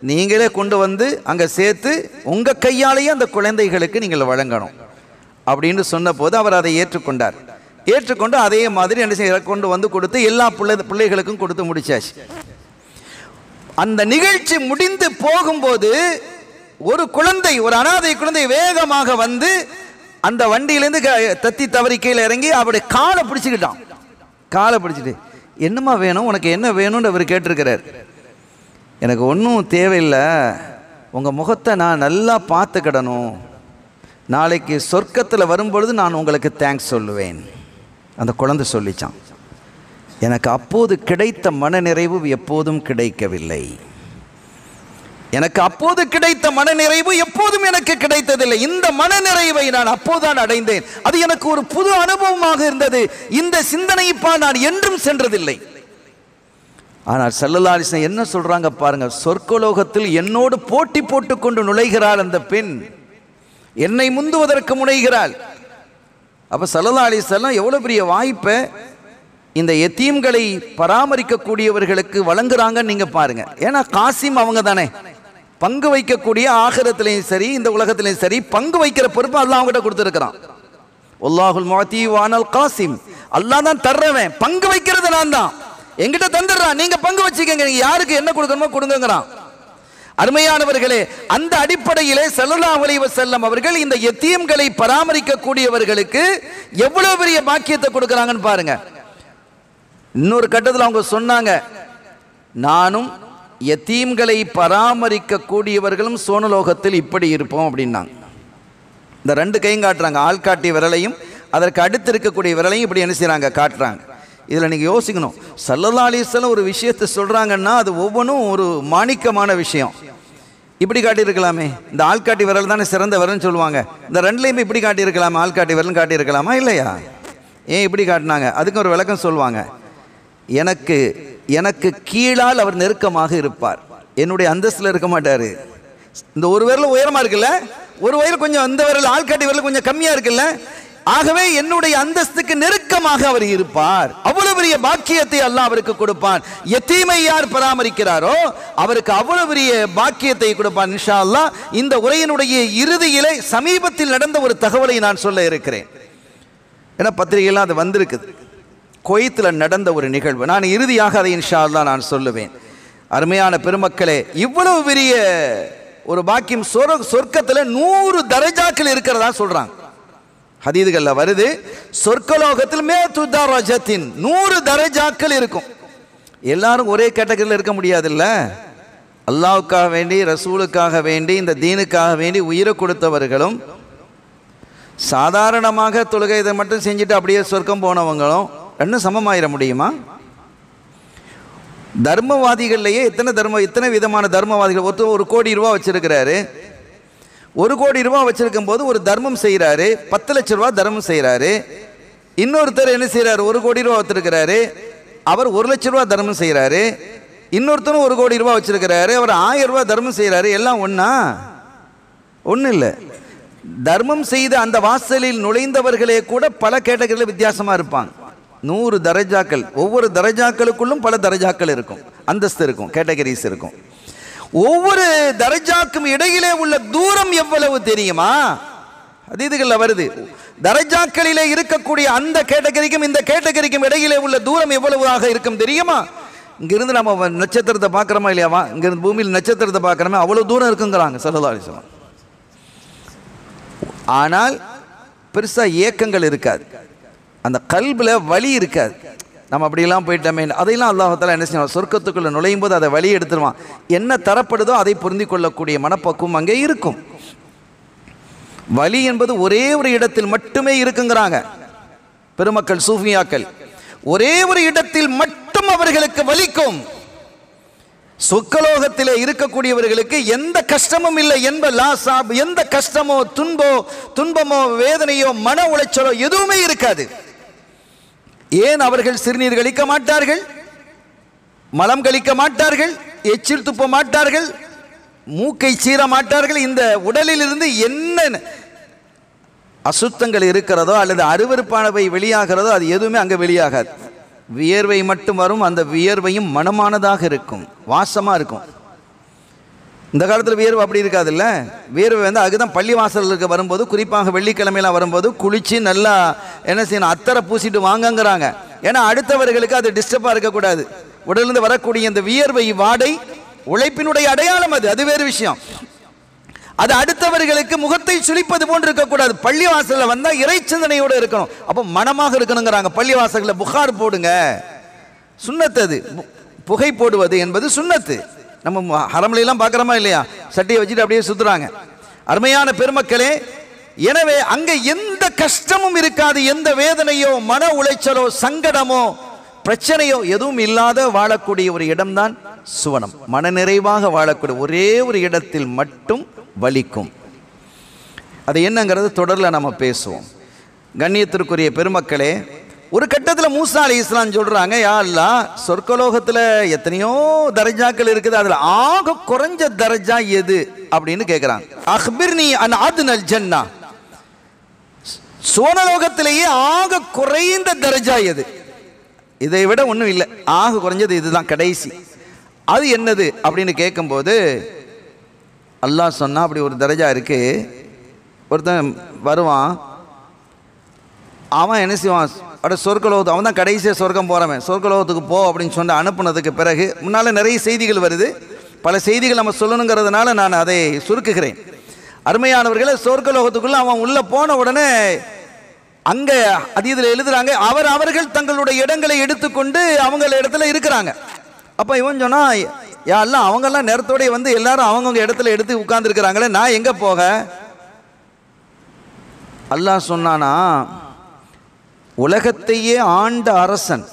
Speaker 1: நீங்களே கொண்டு வந்து அங்கே சேர்த்து உங்கள் கையாலேயே அந்த குழந்தைகளுக்கு நீங்கள் வழங்கணும். அப்படின்னு சொன்னபோது அவர் அதை ஏற்றுக்கொண்டார். ஏற்றுக்கொண்டு அதே மாதிரி என்ன செய்ய கொண்டு வந்து கொடுத்து எல்லா பிள்ளை பிள்ளைகளுக்கும் கொடுத்து முடிச்சாச்சு. அந்த நிகழ்ச்சி முடிந்து போகும்போது ஒரு குழந்தை ஒரு அனாதை குழந்தை வேகமாக வந்து அந்த வண்டியிலேருந்து க- தத்தி தவறி கீழே இறங்கி அவருடைய காலை பிடிச்சிக்கிட்டான். காலை பிடிச்சிட்டு என்னம்மா வேணும்? உனக்கு என்ன வேணும்னு அவர் கேட்டிருக்கிறார். எனக்கு ஒன்றும் தேவையில்லை. உங்கள் முகத்தை நான் நல்லா பார்த்துக்கிடணும். நாளைக்கு சொர்க்கத்தில் வரும்பொழுது நான் உங்களுக்கு தேங்க்ஸ் சொல்லுவேன். அந்த குழந்தை சொல்லிச்சான் எனக்கு அப்போது கிடைத்த மனநிறைவு எப்போதும் கிடைக்கவில்லை. எனக்கு அப்போது கிடைத்த மனநிறைவு எப்போதும் எனக்கு கிடைத்ததில்லை. இந்த மனநிறைவை நான் அப்போதுதான் அடைந்தேன். அது எனக்கு ஒரு புது அனுபவமாக இருந்தது. இந்த சிந்தனைப்பா நான் என்றும் சென்றதில்லை. ஆனால் செல்லலாலிசன் என்ன சொல்றாங்க பாருங்க சொர்க்கலோகத்தில் என்னோடு போட்டி போட்டுக்கொண்டு நுழைகிறாள் அந்த பெண். என்னை முந்துவதற்கு முனைகிறாள். அப்போ சல்லா அலிஸ்லாம் எவ்வளோ பெரிய வாய்ப்பை இந்த எத்தீம்களை பராமரிக்கக்கூடியவர்களுக்கு வழங்குறாங்கன்னு நீங்கள் பாருங்கள் ஏன்னா காசிம் அவங்க தானே. பங்கு வைக்கக்கூடிய ஆகரத்துலேயும் சரி இந்த உலகத்திலையும் சரி பங்கு வைக்கிற பொறுப்பு அல்லாஹ் அவங்ககிட்ட கொடுத்துருக்குறான். ஒல்லாஹுல் முஅத்தி வானல் காசிம். அல்லா தான் தர்றவன். பங்கு வைக்கிறது நான் தான். எங்கிட்ட தந்துடுறான். நீங்கள் பங்கு வச்சுக்கங்க. யாருக்கு என்ன கொடுக்கணுமோ கொடுங்கங்கிறான். அருமையானவர்களே அந்த அடிப்படையிலே ஸல்லல்லாஹு அலைவ செல்லம் அவர்கள் இந்த எத்தீம்களை பராமரிக்கக்கூடியவர்களுக்கு எவ்வளவு பெரிய பாக்கியத்தை கொடுக்குறாங்கன்னு பாருங்க. இன்னொரு கட்டத்தில் அவங்க சொன்னாங்க நானும் எத்தீம்களை பராமரிக்கக்கூடியவர்களும் சோனலோகத்தில் இப்படி இருப்போம் அப்படின்னாங்க. இந்த ரெண்டு கையும் காட்டுறாங்க ஆள்காட்டி விரலையும் அதற்கு அடுத்து இருக்கக்கூடிய விரலையும் இப்படி என்ன செய்கிறாங்க காட்டுறாங்க. இதில் நீங்கள் யோசிக்கணும். சல்லல்லா அலிஸ்லாம் ஒரு விஷயத்தை சொல்கிறாங்கன்னா அது ஒவ்வொன்றும் ஒரு மாணிக்கமான விஷயம். இப்படி காட்டியிருக்கலாமே. இந்த ஆள்காட்டி விரல் தானே சிறந்த விரல்னு சொல்லுவாங்க. இந்த ரெண்டுலேயுமே இப்படி காட்டியிருக்கலாமா. ஆள்காட்டி விரல்னு காட்டியிருக்கலாமா? இல்லையா? ஏன் இப்படி காட்டினாங்க? அதுக்கு ஒரு விளக்கம் சொல்லுவாங்க. எனக்கு எனக்கு கீழால் அவர் நெருக்கமாக இருப்பார். என்னுடைய அந்தஸ்தில் இருக்க மாட்டார். இந்த ஒரு விரல் உயரமாக இருக்குல்ல? ஒரு வயல் கொஞ்சம் அந்த விரல் ஆள்காட்டி விரல் கொஞ்சம் கம்மியாக இருக்குல்ல? ஆகவே என்னுடைய அந்தஸ்துக்கு நெருக்கமாக அவர் இருப்பார். அவ்வளவு பெரிய பாக்கியத்தை அல்லாஹ் அவருக்கு கொடுப்பான். எத்தீமை யார் பராமரிக்கிறாரோ அவருக்கு அவ்வளவு பெரிய பாக்கியத்தை கொடுப்பான் இன்ஷா அல்லாஹ் இந்த உரையினுடைய இறுதியிலே சமீபத்தில் நடந்த ஒரு தகவலை நான் சொல்ல இருக்கிறேன். ஏன்னா பத்திரிகையெல்லாம் அது வந்திருக்குது. கொய்த்தில் நடந்த ஒரு நிகழ்வு. நான் இறுதியாக அதை இன்ஷா அல்லாஹ் நான் சொல்லுவேன். அருமையான பெருமக்களே இவ்வளவு பெரிய ஒரு பாக்கியம் சொர சொர்க்கத்தில் நூறு தரஜாக்கள் இருக்கிறதா சொல்கிறாங்க ஹதீதுகளில் வருது சொர்க்கலோகத்தில் மேத்துதா ரஜத்தின் நூறு தரஜாக்கள் இருக்கும். எல்லாரும் ஒரே கேட்டகரியில் இருக்க முடியாதுல்ல? அல்லாவுக்காக வேண்டி ரசூலுக்காக வேண்டி இந்த தீனுக்காக வேண்டி உயிரை கொடுத்தவர்களும் சாதாரணமாக தொழுகை இதை மட்டும் செஞ்சுட்டு அப்படியே சொர்க்கம் போனவங்களும் ரெண்டும் சமமாயிட முடியுமா? தர்மவாதிகள்லையே எத்தனை தர்ம எத்தனை விதமான தர்மவாதிகள் ஒருத்தர் ஒரு கோடி ரூபா வச்சிருக்கிறாரு ஒரு கோடி ரூபா வச்சிருக்கும் போது ஒரு தர்மம் செய்கிறாரு பத்து லட்ச ரூபா தர்மம் செய்கிறாரு இன்னொருத்தர் என்ன செய்கிறாரு ஒரு கோடி ரூபா வச்சிருக்கிறாரு. அவர் ஒரு லட்ச ரூபா தர்மம் செய்கிறாரு இன்னொருத்தரும் ஒரு கோடி ரூபா வச்சிருக்கிறாரு. அவர் ஆயிரம் ரூபா தர்மம் செய்கிறாரு எல்லாம் ஒன்றா ஒன்றும் இல்லை. தர்மம் செய்த அந்த வாசலில் நுழைந்தவர்களே கூட பல கேட்டகரியில் வித்தியாசமாக இருப்பாங்க. நூறு தரஜாக்கள். ஒவ்வொரு தரஜாக்களுக்குள்ளும் பல தரஜாக்கள் இருக்கும். அந்தஸ்து இருக்கும். கேட்டகரிஸ் இருக்கும். ஒவ்வொரு தரஜாக்கும் இடையிலே உள்ள தூரம் எவ்வளவு தெரியுமா? அது இதுகளில் வருது. தரஜாக்களிலே இருக்கக்கூடிய அந்த கேட்டகரிக்கும் இந்த கேட்டகரிக்கும் இடையிலே உள்ள தூரம் எவ்வளவாக இருக்கும் தெரியுமா? இங்கிருந்து நம்ம நட்சத்திரத்தை பார்க்குறோமா இல்லையாவா இங்கிருந்து பூமியில் நட்சத்திரத்தை பார்க்குறோமா? அவ்வளோ தூரம் இருக்குங்கிறாங்க சல்லா அலிஸ்லாம் ஆனால் பெருசாக ஏக்கங்கள் இருக்காது. அந்த கல்பில் வலி இருக்காது. நம்ம அப்படியெல்லாம் போயிட்டோமே. அதையெல்லாம் அல்லாஹால என்ன செய்யணும் சொர்க்கத்துக்குள்ளே நுழையும் போது அதை வழி எடுத்துருவான். என்ன தரப்படுதோ அதை புரிந்து கொள்ளக்கூடிய மனப்பக்குவம் அங்கே இருக்கும். வலி என்பது ஒரே ஒரு இடத்தில் மட்டுமே இருக்குங்கிறாங்க. பெருமக்கள் சூஃபியாக்கள். ஒரே ஒரு இடத்தில் மட்டும் அவர்களுக்கு வலிக்கும். சொக்கலோகத்திலே இருக்கக்கூடியவர்களுக்கு எந்த கஷ்டமும் இல்லை என்ப லாசாப் எந்த கஷ்டமோ துன்போ துன்பமோ வேதனையோ மன உளைச்சலோ எதுவுமே இருக்காது. ஏன் அவர்கள் சிறுநீர் கழிக்க மாட்டார்கள்? மலம் கழிக்க மாட்டார்கள்? எச்சில் துப்ப மாட்டார்கள்? மூக்கை சீர மாட்டார்கள்? இந்த உடலில் இருந்து என்ன அசுத்தங்கள் இருக்கிறதோ அல்லது அருவருப்பானவை வெளியாகிறதோ அது எதுவுமே அங்கே வெளியாகாது. வியர்வை மட்டும் வரும் அந்த வியர்வையும் மனமானதாக இருக்கும் வாசமாக இருக்கும். இந்த காலத்தில் வியர்வை அப்படி இருக்காதுல்ல? வியர்வை வந்து அதுதான் பள்ளி வாசலுக்கு வரும்போது குறிப்பாக வெள்ளிக்கிழமையெல்லாம் வரும்போது குளித்து நல்லா என்ன செய்யணும் அத்தரை பூசிட்டு வாங்கங்கிறாங்க. ஏன்னா அடுத்தவர்களுக்கு அது டிஸ்டர்பாக இருக்கக்கூடாது. உடலிருந்து வரக்கூடிய இந்த வியர்வை வாடை உழைப்பினுடைய அடையாளம் அது. அது வேறு விஷயம். அது அடுத்தவர்களுக்கு முகத்தை சுளிப்பது போன்று இருக்கக்கூடாது. பள்ளி வாசலில் வந்தால் இறை சிந்தனையோடு இருக்கணும். அப்போ மனமாக இருக்கணுங்கிறாங்க. பள்ளி வாசலில் புகார் போடுங்க. சுண்ணத்து அது. பு- புகை போடுவது என்பது சுண்ணத்து. நம்ம ஹரம்லாம் பார்க்குறோமா இல்லையா? சட்டியை வச்சுட்டு அப்படியே சுற்றுறாங்க அருமையான பெருமக்களே எனவே அங்கே எந்த கஷ்டமும் இருக்காது எந்த வேதனையோ மன உளைச்சலோ சங்கடமோ பிரச்சனையோ எதுவும் இல்லாத வாழக்கூடிய ஒரு இடம்தான் சுவனம். மனநிறைவாக வாழக்கூடிய ஒரே ஒரு இடத்தில் மட்டும் வலிக்கும். அது என்னங்கிறது தொடரில் நம்ம பேசுவோம். கண்ணியத்திற்குரிய பெருமக்களே ஒரு கட்டத்தில் மூசா அலி இஸ்லாம் சொல்கிறாங்க யா சொர்க்கலோகத்தில் எத்தனையோ தரஜாக்கள் இருக்குது அதில் ஆக குறைஞ்ச தரஜா எது? அப்படின்னு கேட்குறாங்க அஹ்பிர்னி அன் ஆதுனல் ஜன்னா. சோனலோகத்திலேயே ஆக குறைந்த தரஜா எது? இதை விட ஒன்றும் இல்லை. ஆக குறைஞ்சது இதுதான் கடைசி. அது என்னது? அப்படின்னு கேட்கும்போது அல்லாஹ் சொன்னால் அப்படி ஒரு தரஜா இருக்கு. ஒருத்தன் வருவான் அவன் என்ன செய்வான்? அட சொர்க்கலோகத்து அவன் தான் கடைசியாக சொர்க்கம் போகிறவன் சொர்க்கலோகத்துக்கு போ அப்படின்னு சொன்ன அனுப்புனதுக்கு பிறகு முன்னால் நிறைய செய்திகள் வருது. பல செய்திகள் நம்ம சொல்லணுங்கிறதுனால நான் அதை சுருக்குகிறேன். அருமையானவர்களை சொர்க்கலோகத்துக்குள்ளே அவன் உள்ளே போன உடனே அங்கே அது இதில் எழுதுகிறாங்க அவர் அவர்கள் தங்களுடைய இடங்களை எடுத்துக்கொண்டு அவங்கள இடத்துல இருக்கிறாங்க. அப்போ இவன் சொன்னால் யா எல்லாம் அவங்கெல்லாம் நேரத்தோடைய வந்து எல்லாரும் அவங்கவுங்க இடத்துல எடுத்து உட்கார்ந்துருக்கிறாங்களே நான் எங்கே போக? அல்லாஹ் சொன்னானா உலகத்தையே ஆண்ட அரசன்.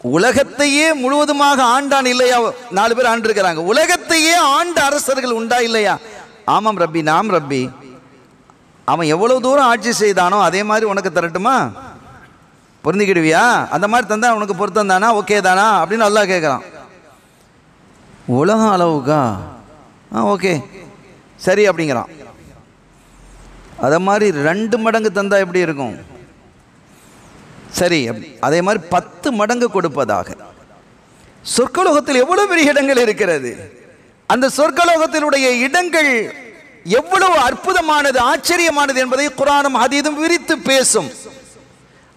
Speaker 1: உலகத்தையே முழுவதுமாக ஆண்டான் இல்லையா? நாலு பேர் ஆண்டிருக்கிறாங்க. உலகத்தையே ஆண்ட அரசர்கள் உண்டா இல்லையா? ஆமாம் ரப்பி நாம் ரப்பி. அவன் எவ்வளவு தூரம் ஆட்சி செய்தானோ அதே மாதிரி உனக்கு தரட்டுமா? பொருந்திக்கிடுவியா? அந்த மாதிரி தந்தா உனக்கு பொருத்தம் தானா? ஓகே தானா? அப்படின்னு நல்லா கேட்குறான். உலகம் அளவுக்கா? ஆ ஓகே. சரி அப்படிங்கிறான். அதை மாதிரி ரெண்டு மடங்கு தந்தா எப்படி இருக்கும்? சரி அப்படி- அதே மாதிரி பத்து மடங்கு கொடுப்பதாக. சொர்க்கலோகத்தில் எவ்வளவு பெரிய இடங்கள் இருக்கிறது? அந்த சொர்க்கலோகத்தினுடைய இடங்கள் எவ்வளவு அற்புதமானது ஆச்சரியமானது என்பதை குரானும் அதீதும் விரித்து பேசும்.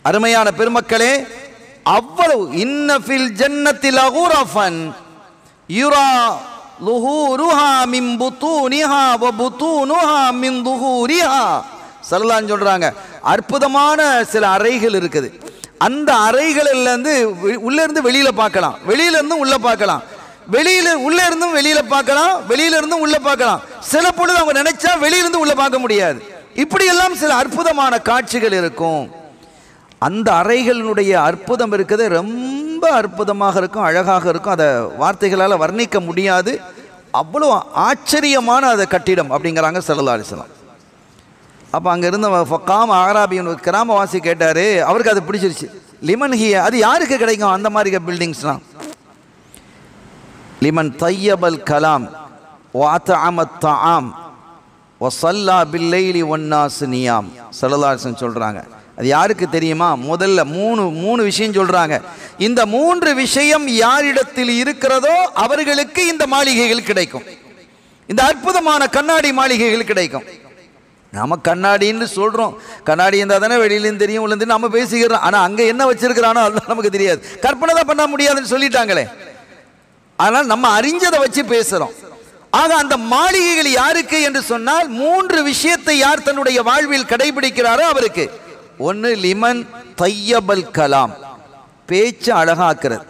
Speaker 1: அருமையான பெருமக்களே அவ்வளவு இன்னஃபில் ஜன்னத்தில் அகூரஃபன் யுரா லுஹூருஹா மின் புத்தூனிஹா வ புத்தூனுஹா மின் துஹூரிஹா சொல்லலாம்னு சொல்கிறாங்க அற்புதமான சில அறைகள் இருக்குது. அந்த அறைகளிலேருந்து இருந்து வெளியில் பார்க்கலாம். வெளியிலேருந்தும் உள்ளே பார்க்கலாம். வெளியில் உள்ளே இருந்தும் வெளியில் பார்க்கலாம் வெளியிலிருந்தும் உள்ளே பார்க்கலாம். சில பொழுது அவங்க நினைச்சா வெளியில உள்ளே பார்க்க முடியாது. இப்படியெல்லாம் சில அற்புதமான காட்சிகள் இருக்கும். அந்த அறைகளினுடைய அற்புதம் இருக்குது. ரொம்ப அற்புதமாக இருக்கும் அழகாக இருக்கும். அதை வார்த்தைகளால் வர்ணிக்க முடியாது. அவ்வளோ ஆச்சரியமான அதை கட்டிடம் அப்படிங்கிறாங்க சல்லா அப்போ அங்கே இருந்த ஃபக்காம் ஆராபியன் ஒரு கிராமவாசி கேட்டார் அவருக்கு அது பிடிச்சிருச்சு. லிமன் ஹிய அது யாருக்கு கிடைக்கும் அந்த மாதிரி பில்டிங்ஸ்லாம் லிமன் தையபல் கலாம் வாத்த அமத் தாம் ஒசல்லா பில்லைலி ஒன்னாசு நியாம் சலதாசன் சொல்கிறாங்க அது யாருக்கு தெரியுமா? முதல்ல மூணு மூணு விஷயம் சொல்கிறாங்க இந்த மூன்று விஷயம் யாரிடத்தில் இருக்கிறதோ அவர்களுக்கு இந்த மாளிகைகள் கிடைக்கும். இந்த அற்புதமான கண்ணாடி மாளிகைகள் கிடைக்கும். நாம் கண்ணாடின்னு சொல்கிறோம் கண்ணாடி இருந்தால் தானே வெளியிலேருந்து தெரியும் உள்ளேருந்து நம்ம பேசிக்கிறோம். ஆனால் அங்கே என்ன வச்சிருக்கிறானோ அதுதான் நமக்கு தெரியாது. கற்பனை தான் பண்ண முடியாதுன்னு சொல்லிட்டாங்களே. ஆனால் நம்ம அறிஞ்சதை வச்சு பேசுகிறோம் ஆக அந்த மாளிகைகள் யாருக்கு என்று சொன்னால் மூன்று விஷயத்தை யார் தன்னுடைய வாழ்வில் கடைபிடிக்கிறாரோ அவருக்கு? ஒன்று லிமன் தையபல் கலாம். பேச்சு அழகாக்குறது.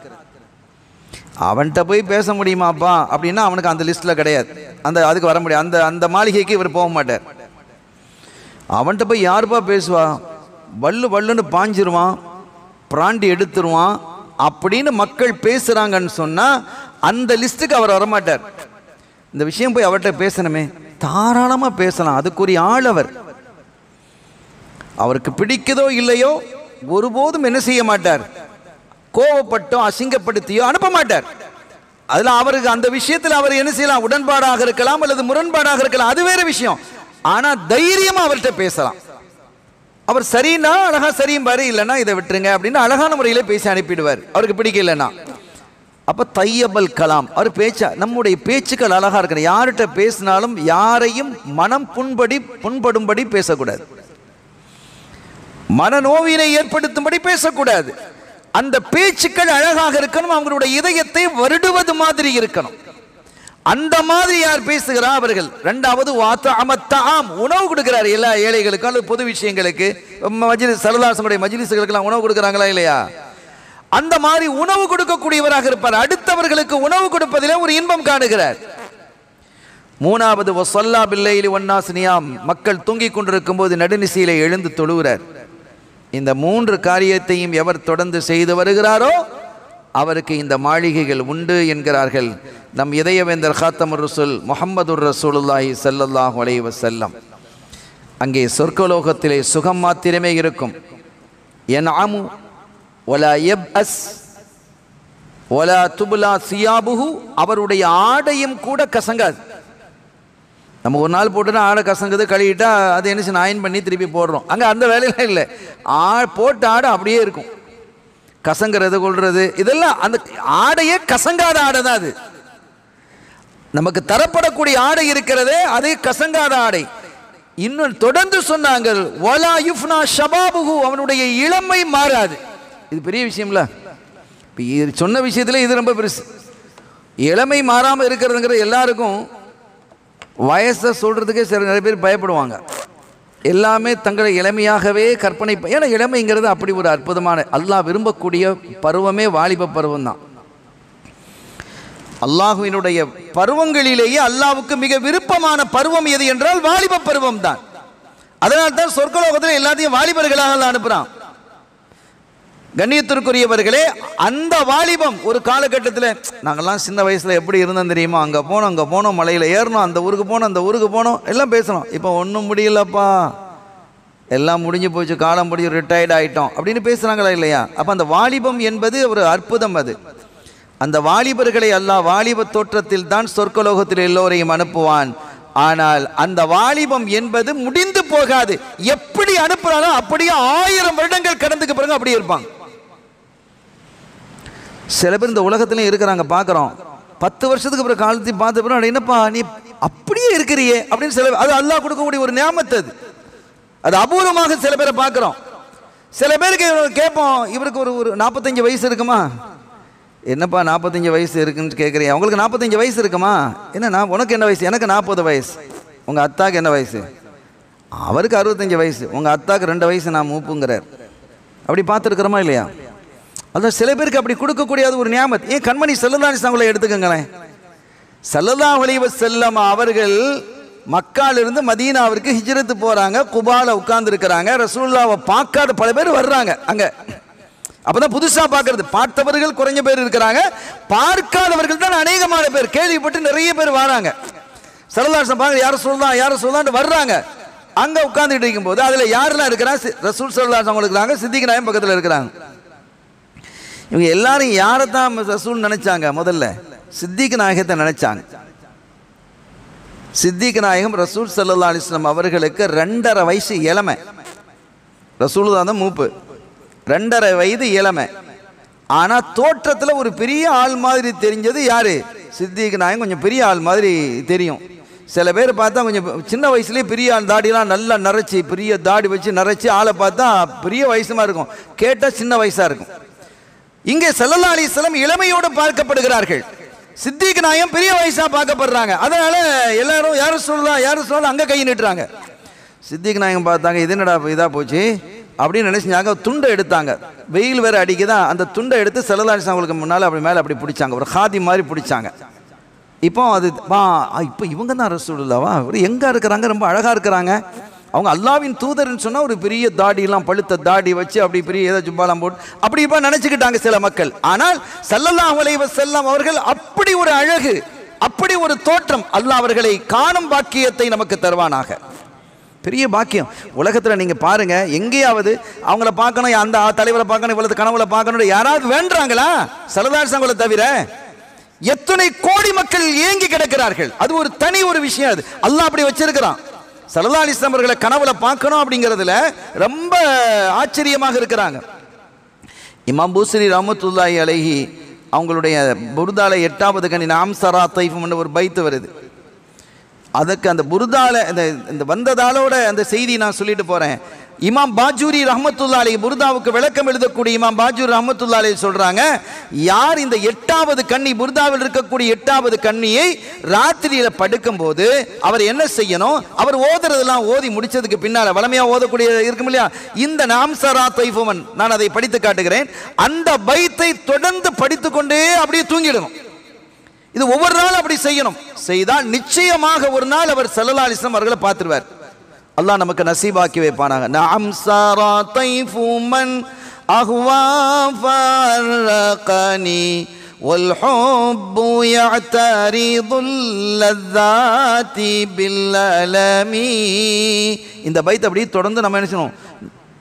Speaker 1: அவன்கிட்ட போய் பேச முடியுமாப்பா? அப்படின்னா அவனுக்கு அந்த லிஸ்ட்டில் கிடையாது. அந்த அதுக்கு வர முடியாது. அந்த அந்த மாளிகைக்கு இவர் போக மாட்டார். அவன்கிட்ட போய் யாருப்பா பேசுவா? வள்ளு வள்ளுன்னு பாஞ்சிருவான் பிராண்டி எடுத்துருவான் அப்படின்னு மக்கள் பேசுகிறாங்கன்னு சொன்னால் அந்த லிஸ்ட்டுக்கு அவர் வரமாட்டார். இந்த விஷயம் போய் அவர்கிட்ட பேசணுமே. தாராளமாக பேசலாம். அதுக்குரிய ஆள் அவர். அவருக்கு பிடிக்குதோ இல்லையோ ஒருபோதும் என்ன செய்ய மாட்டார். கோவப்பட்டோ அசிங்கப்படுத்தியோ அனுப்ப மாட்டார். அதில் அவருக்கு அந்த விஷயத்தில் அவர் என்ன செய்யலாம்? உடன்பாடாக இருக்கலாம் அல்லது முரண்பாடாக இருக்கலாம். அது வேற விஷயம். ஆனா தைரியமா அவர்கிட்ட பேசலாம். அவர் சரின்னா அழகா சரியும் பாரு இல்லைன்னா இதை விட்டுருங்க அப்படின்னு அழகான முறையில பேசி அனுப்பிடுவார். அவருக்கு பிடிக்கலன்னா அப்ப தையபல் கலாம் அவர் பேச்சா நம்முடைய பேச்சுக்கள் அழகா இருக்கணும். யார்கிட்ட பேசினாலும் யாரையும் மனம் புண்படி புண்படும்படி பேசக்கூடாது. மனநோவினை ஏற்படுத்தும்படி பேசக்கூடாது. அந்த பேச்சுக்கள் அழகாக இருக்கணும். அவங்களுடைய இதயத்தை வருடுவது மாதிரி இருக்கணும். அந்த மாதிரி யார் பேசுகிறா அவர்கள்? ரெண்டாவது வாத்த உணவு கொடுக்கிறார் எல்லா ஏழைகளுக்கும். அல்லது பொது விஷயங்களுக்கு மஜிலிஸ் சரதாசனுடைய மஜிலிசுகளுக்கெல்லாம் உணவு கொடுக்குறாங்களா இல்லையா? அந்த மாதிரி உணவு கொடுக்கக்கூடியவராக இருப்பார். அடுத்தவர்களுக்கு உணவு கொடுப்பதிலே ஒரு இன்பம் காணுகிறார். மூணாவது வசல்லா பில்லைலி ஒன்னாசினியாம் மக்கள் தூங்கிக் கொண்டிருக்கும் போது நடுநிசையிலே எழுந்து தொழுகிறார். இந்த மூன்று காரியத்தையும் எவர் தொடர்ந்து செய்து வருகிறாரோ அவருக்கு இந்த மாளிகைகள் உண்டு என்கிறார்கள். நம் இதயவேந்தர் ஹாத்தமுர் ரசூல் முகம்மதுர் ரசூலுல்லாஹி செல்லல்லாஹ் அலைஹி செல்லம் அங்கே சொர்க்கலோகத்திலே சுகம் மாத்திரமே இருக்கும். என் ஆமு ஒலா எப் அஸ் ஒலா துபுலா சியாபுஹு அவருடைய ஆடையும் கூட கசங்காது. நம்ம ஒரு நாள் போட்டுனா ஆடை கசங்குது கழுவிட்டா அது என்ன அயன் பண்ணி திருப்பி போடுறோம். அங்கே அந்த வேலையெல்லாம் இல்லை. ஆ போட்ட ஆடை அப்படியே இருக்கும். கசங்கிறது கொள்றது? இதெல்லாம் அந்த ஆடையே கசங்காத ஆடை தான் அது. நமக்கு தரப்படக்கூடிய ஆடை இருக்கிறதே அதே கசங்காத ஆடை. இன்னும் தொடர்ந்து சொன்னாங்க வலா யுஃப்னா ஷபாபுகு அவனுடைய இளமை மாறாது. இது பெரிய விஷயம்ல. இப்போ இது சொன்ன விஷயத்துல இது ரொம்ப பெருசு. இளமை மாறாமல் இருக்கிறதுங்கிறது எல்லாருக்கும் வயசை சொல்கிறதுக்கே சில நிறைய பேர் பயப்படுவாங்க. எல்லாமே தங்களை இளமையாகவே கற்பனை ஏன்னா இளமைங்கிறது அப்படி ஒரு அற்புதமான அல்லாஹ் விரும்பக்கூடிய பருவமே வாலிப பருவம் தான் அல்லாஹுவினுடைய பருவங்களிலேயே அல்லாவுக்கு மிக விருப்பமான பருவம் எது என்றால் வாலிப பருவம் தான் அதனால் தான் சொர்க்கலோகத்தில் எல்லாத்தையும் வாலிபர்களாக அல்லாஹ் அனுப்புகிறான் கண்ணியத்திற்குரியவர்களே அந்த வாலிபம் ஒரு காலகட்டத்தில் நாங்கள்லாம் சின்ன வயசில் எப்படி இருந்தோம் தெரியுமா? அங்கே போனோம் அங்கே போனோம் மலையில் ஏறணும் அந்த ஊருக்கு போனோம் அந்த ஊருக்கு போனோம் எல்லாம் பேசணும் இப்போ ஒன்றும் முடியலப்பா. எல்லாம் முடிஞ்சு போச்சு காலம் முடிஞ்சு ரிட்டையர்ட் ஆகிட்டோம் அப்படின்னு பேசுகிறாங்களா இல்லையா? அப்போ அந்த வாலிபம் என்பது ஒரு அற்புதம் அது. அந்த வாலிபர்களை அல்லாஹ் வாலிப தோற்றத்தில் தான் சொர்க்கலோகத்தில் எல்லோரையும் அனுப்புவான். ஆனால் அந்த வாலிபம் என்பது முடிந்து போகாது. எப்படி அனுப்புறாலும் அப்படியே ஆயிரம் வருடங்கள் கடந்துக்கு பிறகு அப்படியே இருப்பாங்க. சில பேர் இந்த உலகத்துலையும் இருக்கிறாங்க பார்க்குறோம். பத்து வருஷத்துக்கு அப்புறம் காலத்தையும் பார்த்த பிறகு என்னப்பா நீ அப்படியே இருக்கிறியே அப்படின்னு சில அது அல்லாஹ் கொடுக்கக்கூடிய ஒரு நியமத்து அது. அது அபூர்வமாக சில பேரை பார்க்குறோம். சில பேருக்கு கேட்போம் இவருக்கு ஒரு ஒரு நாற்பத்தஞ்சு வயசு இருக்குமா? என்னப்பா நாற்பத்தஞ்சு வயசு இருக்குன்னு கேட்குறீங்க. உங்களுக்கு நாற்பத்தஞ்சு வயசு இருக்குமா? என்ன நான் உனக்கு என்ன வயசு? எனக்கு நாற்பது வயசு. உங்கள் அத்தாக்கு என்ன வயசு? அவருக்கு அறுபத்தஞ்சு வயசு. உங்கள் அத்தாக்கு ரெண்டு வயசு நான் மூப்புங்கிறார். அப்படி பார்த்துருக்குறோமா இல்லையா? அதான் சில பேருக்கு அப்படி கொடுக்கக்கூடிய ஒரு ஞாபகம் ஏன் கண்மணி செல்லதானி அவங்களை எடுத்துக்கங்களேன். செல்லதா ஒளிவ செல்லம் அவர்கள் மக்காலிருந்து மதீனாவிற்கு ஹிஜ்ரத்து போகிறாங்க குபால உட்கார்ந்து இருக்கிறாங்க ரசூல்லாவை பார்க்காத பல பேர் வர்றாங்க அங்கே. அப்பதான் புதுசா பார்க்கறது. பார்த்தவர்கள் குறைஞ்ச பேர் இருக்கிறாங்க பார்க்காதவர்கள் தான் அநேகமான பேர். கேள்விப்பட்டு நிறைய பேர் வராங்க. சரதாசம் பார்க்க யாரை சொல்லலாம் யாரை சொல்லலாம்னு வர்றாங்க. அங்க உட்கார்ந்துட்டு இருக்கும்போது அதுல யாரெல்லாம் இருக்கிறாங்க? ரசூல் சரதாசம் அவங்களுக்கு இருக்கிறாங்க சித்திக் நாயம் பக்கத்தில் இருக்கிறாங்க. இவங்க எல்லாரும் யாரை தான் ரசூல் நினைச்சாங்க? முதல்ல சித்திக் நாயகத்தை நினைச்சாங்க. சித்திக் நாயகம் ரசூல் சல்லா அலிஸ்லாம் அவர்களுக்கு ரெண்டரை வயசு இளமை. ரசூல் தான் மூப்பு. ரெண்டரை வயது இளமை. ஆனால் தோற்றத்தில் ஒரு பெரிய ஆள் மாதிரி தெரிஞ்சது யாரு? சித்திக் நாயகம் கொஞ்சம் பெரிய ஆள் மாதிரி தெரியும். சில பேர் பார்த்தா கொஞ்சம் சின்ன வயசுலேயே பெரிய ஆள் தாடிலாம் நல்லா நரைச்சி பெரிய தாடி வச்சு நரைச்சி ஆளை பார்த்தா பெரிய வயசுமா இருக்கும். கேட்டால் சின்ன வயசாக இருக்கும். இங்கே சல்லல்லா அலிஸ்லாம் இளமையோடு பார்க்கப்படுகிறார்கள். சித்திக் நாயம் பெரிய வயசாக பார்க்கப்படுறாங்க. அதனால எல்லாரும் யாரும் சொல்லலாம் யாரும் சொல்லலாம் அங்கே கை நிட்டுறாங்க. சித்திக் நாயகம் பார்த்தாங்க இது என்னடா இதாக போச்சு? அப்படின்னு நினைச்சாங்க துண்டை எடுத்தாங்க. வெயில் வேற அடிக்குதான் அந்த துண்டை எடுத்து சல்லல்லா அவங்களுக்கு முன்னால் அப்படி மேலே அப்படி பிடிச்சாங்க. ஒரு ஹாதி மாதிரி பிடிச்சாங்க. இப்போ அது வா இப்போ இவங்க தான் ரசூலுல்லாவா? ஒரு எங்கே இருக்கிறாங்க? ரொம்ப அழகாக இருக்கிறாங்க. அவங்க அல்லாவின் தூதர்னு சொன்னால் ஒரு பெரிய தாடியெல்லாம் பழுத்த தாடி வச்சு அப்படி பெரிய ஏதோ ஜும்பாலாம் போட்டு அப்படி இப்போ நினச்சிக்கிட்டாங்க சில மக்கள். ஆனால் சல்லல்லா அலைஹி செல்லம் அவர்கள் அப்படி ஒரு அழகு அப்படி ஒரு தோற்றம் அல்லாஹ் அவர்களை காணும் பாக்கியத்தை நமக்கு தருவானாக. பெரிய பாக்கியம். உலகத்தில் நீங்கள் பாருங்க எங்கேயாவது அவங்கள பார்க்கணும் அந்த தலைவரை பார்க்கணும் இவ்வளவு கனவுல பார்க்கணும் யாராவது வேண்டுறாங்களா? சலதாசங்களை தவிர எத்தனை கோடி மக்கள் ஏங்கி கிடக்கிறார்கள்? அது ஒரு தனி ஒரு விஷயம் அது. அல்லாஹ் அப்படி வச்சிருக்கிறான். சல்லா அலிஸ்லாம் அவர்களை கனவுல பார்க்கணும் அப்படிங்கிறதுல ரொம்ப ஆச்சரியமாக இருக்கிறாங்க. இமாம் பூசரி ரஹமத்துல்லாஹி அலைஹி அவங்களுடைய புருதால எட்டாவது கணி நாம் சரா ஒரு பைத்து வருது. அதுக்கு அந்த புருதால இந்த இந்த வந்ததாலோட அந்த செய்தி நான் சொல்லிட்டு போறேன். இமாம் பாஜூரி ரஹமத்துல்லா அலி புர்தாவுக்கு விளக்கம் எழுதக்கூடிய இமாம் பாஜூரி ரஹமத்துல்லா அலி சொல்றாங்க யார் இந்த எட்டாவது கண்ணி புர்தாவில் இருக்கக்கூடிய எட்டாவது கண்ணியை ராத்திரியில் படுக்கும்போது அவர் என்ன செய்யணும்? அவர் ஓதுறதெல்லாம் ஓதி முடிச்சதுக்கு பின்னால வளமையாக ஓதக்கூடிய இருக்கும் இல்லையா? இந்த நாம்சரா தைஃபுமன் நான் அதை படித்து காட்டுகிறேன். அந்த பைத்தை தொடர்ந்து படித்துக்கொண்டே அப்படியே தூங்கிடணும். இது ஒவ்வொரு நாளும் அப்படி செய்யணும். செய்தால் நிச்சயமாக ஒரு நாள் அவர் செல்லலாலிசம் அவர்களை பார்த்துருவார். அல்லாஹ் நமக்கு நசீபாக்கி வைப்பானாங்க நாம் சாரா தைஃபுமன் அஹ்வா ஃபர்ரகனி والحب يعترض اللذات بالألم இந்த பைத்தை அப்படியே தொடர்ந்து நம்ம என்ன செய்யணும்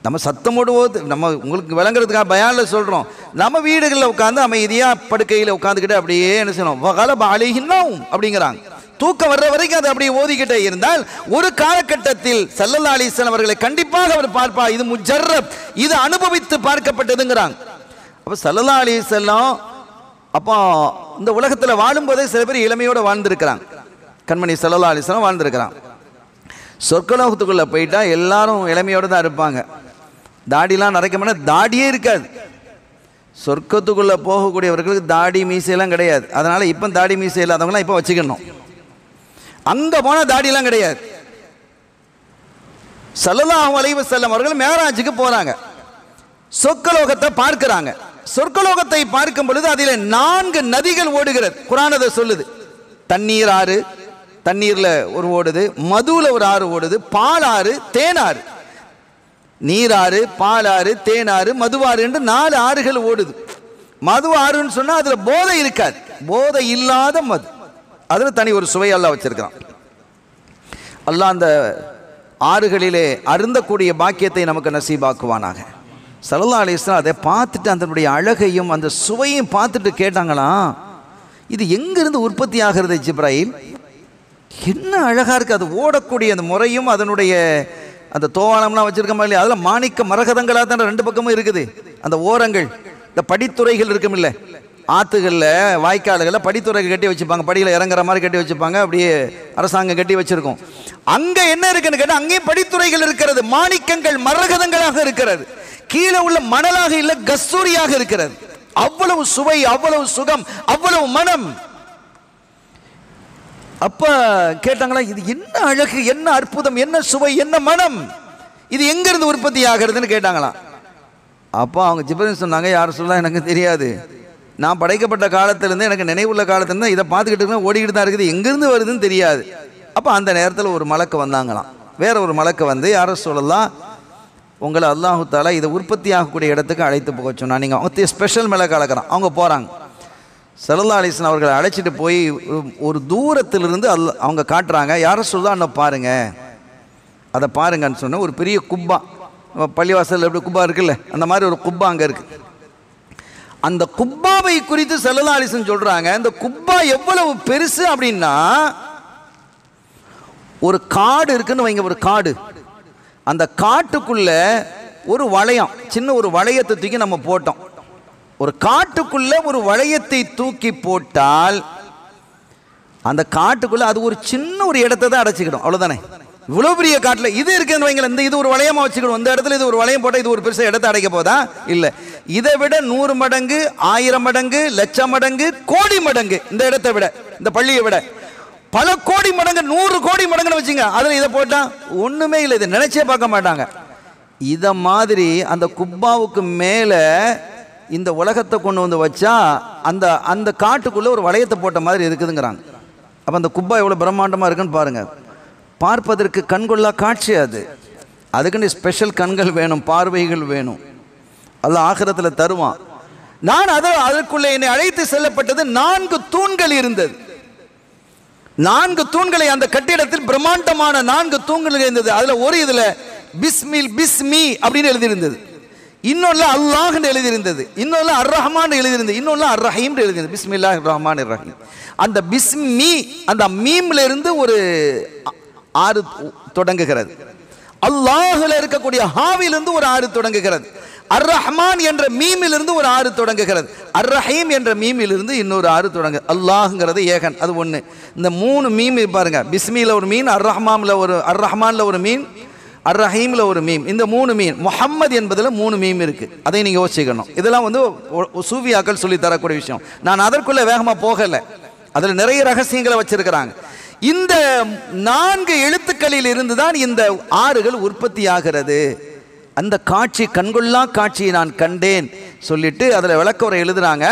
Speaker 1: நம்ம சத்தமோடு ஓது நம்ம உங்களுக்கு விளங்குறதுக்காக பயானில் சொல்கிறோம் நம்ம வீடுகளில் உட்காந்து அமைதியாக படுக்கையில் உட்காந்துக்கிட்டு அப்படியே என்ன செய்யணும் வகால பாலிகின்னாவும் அப்படிங்கிறாங்க தூக்கம் வர்ற வரைக்கும் அது அப்படியே ஓதிக்கிட்டே இருந்தால் ஒரு காலகட்டத்தில் சல்லல்லா அலிஸ்லாம் அவர்களை கண்டிப்பாக அவர் பார்ப்பா இது முஜர்ரப். இது அனுபவித்து பார்க்கப்பட்டதுங்கிறாங்க. அப்போ சல்லல்லா அலிஸ்லாம் அப்போ இந்த உலகத்தில் வாழும்போதே சில பேர் இளமையோடு வாழ்ந்திருக்கிறாங்க. கண்மணி சல்லல்லா அலிஸ்லாம் வாழ்ந்திருக்கிறான். சொர்க்கலோகத்துக்குள்ளே போயிட்டா எல்லாரும் இளமையோடு தான் இருப்பாங்க. தாடிலாம் நரைக்கமான தாடியே இருக்காது. சொர்க்கத்துக்குள்ளே போகக்கூடியவர்களுக்கு தாடி மீசையெல்லாம் கிடையாது. அதனால் இப்போ தாடி மீசை இல்லாதவங்களாம் இப்போ வச்சுக்கணும். அங்கே போனால் தாடியெல்லாம் கிடையாது. சல்லல்லாஹு அலைவ செல்லம் அவர்கள் மேராஜுக்கு போகிறாங்க சொர்க்கலோகத்தை பார்க்கிறாங்க. சொர்க்கலோகத்தை பார்க்கும் பொழுது அதில் நான்கு நதிகள் ஓடுகிறது. குரான் அதை சொல்லுது. தண்ணீர் ஆறு தண்ணீரில் ஒரு ஓடுது மதுவில் ஒரு ஆறு ஓடுது பாலாறு தேனாறு நீராறு பாலாறு தேனாறு மதுவாறு என்று நாலு ஆறுகள் ஓடுது. மது ஆறுன்னு சொன்னால் அதில் போதை இருக்காது. போதை இல்லாத மது. அதில் தனி ஒரு சுவை அல்லாஹ் வச்சிருக்கிறான். அல்லாஹ் அந்த ஆறுகளிலே அருந்தக்கூடிய பாக்கியத்தை நமக்கு நசீபாக்குவானாக. சல்லா அலிஸ்லாம் அதை பார்த்துட்டு அதனுடைய அழகையும் அந்த சுவையும் பார்த்துட்டு கேட்டாங்களாம் இது எங்கேருந்து உற்பத்தி ஆகிறது ஜிப்ராஹிம் என்ன அழகாக இருக்குது அது ஓடக்கூடிய அந்த முறையும் அதனுடைய அந்த தோவானம்லாம் வச்சுருக்கமா இல்லையா? அதில் மாணிக்க மரகதங்களாக தான் ரெண்டு பக்கமும் இருக்குது. அந்த ஓரங்கள் இந்த படித்துறைகள் இருக்கும் இல்லை ஆற்றுகளில் வாய்க்கால்களில் படித்துறைக்கு கட்டி வச்சுப்பாங்க. படியில் இறங்குற மாதிரி கட்டி வச்சுப்பாங்க. அப்படியே அரசாங்கம் கட்டி வச்சுருக்கோம். அங்கே என்ன இருக்குன்னு கேட்டால் அங்கேயும் படித்துறைகள் இருக்கிறது. மாணிக்கங்கள் மரகதங்களாக இருக்கிறது. கீழே உள்ள மணலாக இல்லை கஸ்தூரியாக இருக்கிறது. அவ்வளவு சுவை அவ்வளவு சுகம் அவ்வளவு மனம். அப்ப கேட்டாங்களா இது என்ன அழகு என்ன அற்புதம் என்ன சுவை என்ன மனம்? இது எங்கிருந்து உற்பத்தி ஆகிறதுன்னு கேட்டாங்களாம். அப்போ அவங்க ஜிப்ரன் சொன்னாங்க யார் சொல்ல எனக்கு தெரியாது. நான் படைக்கப்பட்ட காலத்திலேருந்து எனக்கு நினைவுள்ள காலத்துலேருந்து இதை பார்த்துக்கிட்டு இருக்கேன் ஓடிக்கிட்டு தான் இருக்குது. எங்கேருந்து வருதுன்னு தெரியாது. அப்போ அந்த நேரத்தில் ஒரு மலக்கு வந்தாங்களாம். வேற ஒரு மலக்கு வந்து யார சொல்லலாம் உங்களை அல்லாஹு இதை உற்பத்தி ஆகக்கூடிய இடத்துக்கு அழைத்து போக சொன்னா நீங்கள் அவங்க ஸ்பெஷல் மேலே கலக்கிறான் அவங்க போகிறாங்க சல்லா அலிஸ்லாம் அவர்களை அழைச்சிட்டு போய் ஒரு- தூரத்திலிருந்து அல் அவங்க காட்டுறாங்க யாரை சொல்லா பாருங்க. அதை பாருங்கன்னு சொன்ன ஒரு பெரிய குப்பா. பள்ளிவாசலில் பள்ளிவாசல் எப்படி குப்பா இருக்குல்ல அந்த மாதிரி ஒரு குப்பா அங்கே இருக்குது அந்த குப்பாவை குறித்து சல்லா சொல்றாங்க. இந்த குப்பா எவ்வளவு பெருசு அப்படின்னா ஒரு காடு இருக்குன்னு வைங்க ஒரு காடு. அந்த காட்டுக்குள்ள ஒரு வளையம் சின்ன ஒரு வளையத்தை தூக்கி நம்ம போட்டோம். ஒரு காட்டுக்குள்ள ஒரு வளையத்தை தூக்கி போட்டால் அந்த காட்டுக்குள்ள அது ஒரு சின்ன ஒரு இடத்தை தான் அடைச்சிக்கிடும். அவ்வளோதானே இவ்வளவு பெரிய காட்டில் இது இருக்குன்னு வைங்களேன் இந்த இது ஒரு வளையமாக வச்சுக்கணும். இந்த இடத்துல இது ஒரு வளையம் போட்டால் இது ஒரு பெருசாக இடத்தை அடைக்க போதா? இல்லை. இதை விட நூறு மடங்கு ஆயிரம் மடங்கு லட்சம் மடங்கு கோடி மடங்கு இந்த இடத்தை விட இந்த பள்ளியை விட. பல கோடி மடங்கு நூறு கோடி மடங்குன்னு வச்சுங்க. அதில் இதை போட்டால் ஒன்றுமே இல்லை. இதை நினச்சே பார்க்க மாட்டாங்க. இதை மாதிரி அந்த குப்பாவுக்கு மேலே இந்த உலகத்தை கொண்டு வந்து வச்சா அந்த அந்த காட்டுக்குள்ளே ஒரு வளையத்தை போட்ட மாதிரி இருக்குதுங்கிறாங்க. அப்போ அந்த குப்பா எவ்வளோ பிரம்மாண்டமாக இருக்குன்னு பாருங்கள் பார்ப்பதற்கு கண்கொள்ளா காட்சி அது. அதுக்குன்னு ஸ்பெஷல் கண்கள் வேணும் பார்வைகள் வேணும். அல்ல ஆகிரத்தில் தருவான். நான் அதை அதற்குள்ளே என்னை அழைத்து செல்லப்பட்டது நான்கு தூண்கள் இருந்தது. நான்கு தூண்களை அந்த கட்டிடத்தில் பிரம்மாண்டமான நான்கு தூண்கள் இருந்தது. அதுல ஒரு இதுல பிஸ்மில் பிஸ்மி அப்படின்னு எழுதியிருந்தது. இன்னொன்னு அல்லாஹ்னு எழுதியிருந்தது. இன்னொன்னு அர் ரஹ்மான் எழுதியிருந்தது. இன்னொன்னு அர் ரஹீம் எழுதியிருந்தது. பிஸ்மில்லாஹ் ரஹ்மான் ரஹீம் அந்த பிஸ்மி அந்த மீம்ல இருந்து ஒரு ஆறு தொடங்குகிறது. அல்லாஹில் இருக்கக்கூடிய ஹாவிலிருந்து ஒரு ஆறு தொடங்குகிறது. அர் ரஹ்மான் என்ற மீமிலிருந்து ஒரு ஆறு தொடங்குகிறது. அர் ரஹீம் என்ற மீமிலிருந்து இன்னொரு ஆறு தொடங்கு அல்லாஹ்ங்கிறது ஏகன் அது ஒன்று இந்த மூணு மீம் பாருங்க. பிஸ்மியில் ஒரு மீன் அர் ரஹ்மான்ல ஒரு அர் ரஹ்மானில் ஒரு மீன் அர் ரஹீமில் ஒரு மீம். இந்த மூணு மீன் முஹம்மது என்பதில் மூணு மீம் இருக்குது அதை நீங்கள் யோசிக்கணும் இதெல்லாம் வந்து ஒ- சூஃபியாக்கள் சொல்லி தரக்கூடிய விஷயம். நான் அதற்குள்ளே வேகமாக போகலை. அதில் நிறைய ரகசியங்களை வச்சுருக்கிறாங்க. இந்த நான்கு எழுத்துக்களில் இருந்து தான் இந்த ஆறுகள் உற்பத்தி ஆகிறது அந்த காட்சி கண்கொள்ளா காட்சியை நான் கண்டேன் சொல்லிட்டு அதில் விளக்கவுரை எழுதுறாங்க.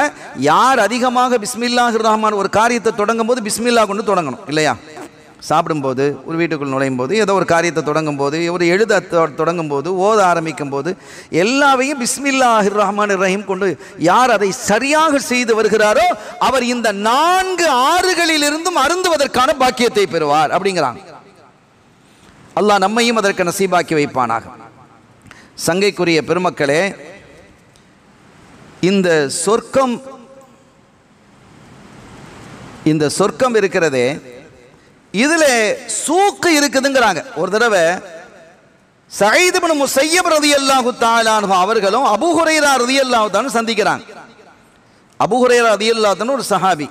Speaker 1: யார் அதிகமாக பிஸ்மில்லாஹ் ரஹ்மான் ஒரு காரியத்தை தொடங்கும் போது பிஸ்மில்லா கொண்டு தொடங்கணும் இல்லையா? சாப்பிடும்போது ஒரு வீட்டுக்குள் நுழையும் போது ஏதோ ஒரு காரியத்தை தொடங்கும் போது ஒரு எழுத தொடங்கும் போது ஓத ஆரம்பிக்கும் போது எல்லாவையும் பிஸ்மில்லாஹிர் ரஹ்மான் ரஹீம் கொண்டு யார் அதை சரியாக செய்து வருகிறாரோ அவர் இந்த நான்கு ஆறுகளிலிருந்தும் அருந்துவதற்கான பாக்கியத்தை பெறுவார் அப்படிங்கிறாங்க. அல்லாஹ் நம்மையும் அதற்கு நசீபாக்கி வைப்பானாக. சங்கைக்குரிய பெருமக்களே இந்த சொர்க்கம் இந்த சொர்க்கம் இருக்கிறதே இதுல சூக்கு இருக்குதுங்கிறாங்க. ஒரு தடவை சயீத் முசையப் ரதி அல்லாஹு தஆலா அவர்களும் அபூ ரதி ரலியல்லாஹு சந்திக்கிறாங்க. அபூ ரதி ரலியல்லாஹு ஒரு சஹாபி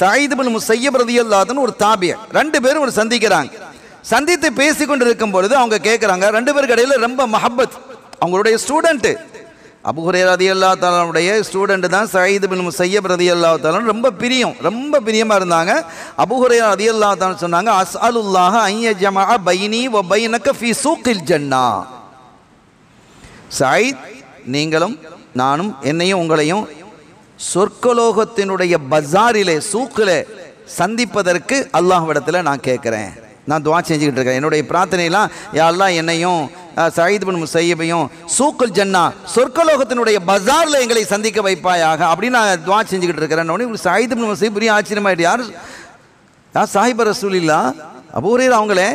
Speaker 1: சயீத் முசையப் ரதி ரலியல்லாஹு ஒரு தாபிய ரெண்டு பேரும் ஒரு சந்திக்கிறாங்க. சந்தித்து பேசிக்கொண்டு இருக்கும் பொழுது அவங்க கேட்குறாங்க ரெண்டு பேருக்கு இடையில் ரொம்ப மஹப்பத் அவங்களுடைய ஸ்டூடெண்ட்டு அபு ரதி அல்லா தாலாவுடைய ஸ்டூடெண்ட் தான் சயீது பின் முசையப் ரதியல்லா தாலன் ரொம்ப பிரியம் ரொம்ப பிரியமாக இருந்தாங்க. அபு ரதி அல்லா தாலன் சொன்னாங்க அஸ்அலுல்லாஹ ஐய ஜமா பைனி வ பைனக ஃபி சூக்கில் ஜன்னா. சயீத் நீங்களும் நானும் என்னையும் உங்களையும் சொர்க்கலோகத்தினுடைய பஜாரிலே சூக்கிலே சந்திப்பதற்கு அல்லாஹ்விடத்தில் நான் கேட்குறேன். நான் துவா செஞ்சுக்கிட்டு இருக்கேன். என்னுடைய பிரார்த்தனையெல்லாம் யாரெல்லாம் என்னையும் அஹ், சயீத் பின் முசையபையும் சூக்குல் ஜன்னா சொர்க்கலோகத்தினுடைய பஜாரில் எங்களை சந்திக்க வைப்பாயாக அப்படின்னு நான் துவா செஞ்சுக்கிட்டு இருக்கிறேன். உடனே சயீத் பின் முசைப் பெரிய ஆச்சரியமாயிட்டு யார் யார் சாஹிப ரசூலில்லா? அபூரேர் அவங்களே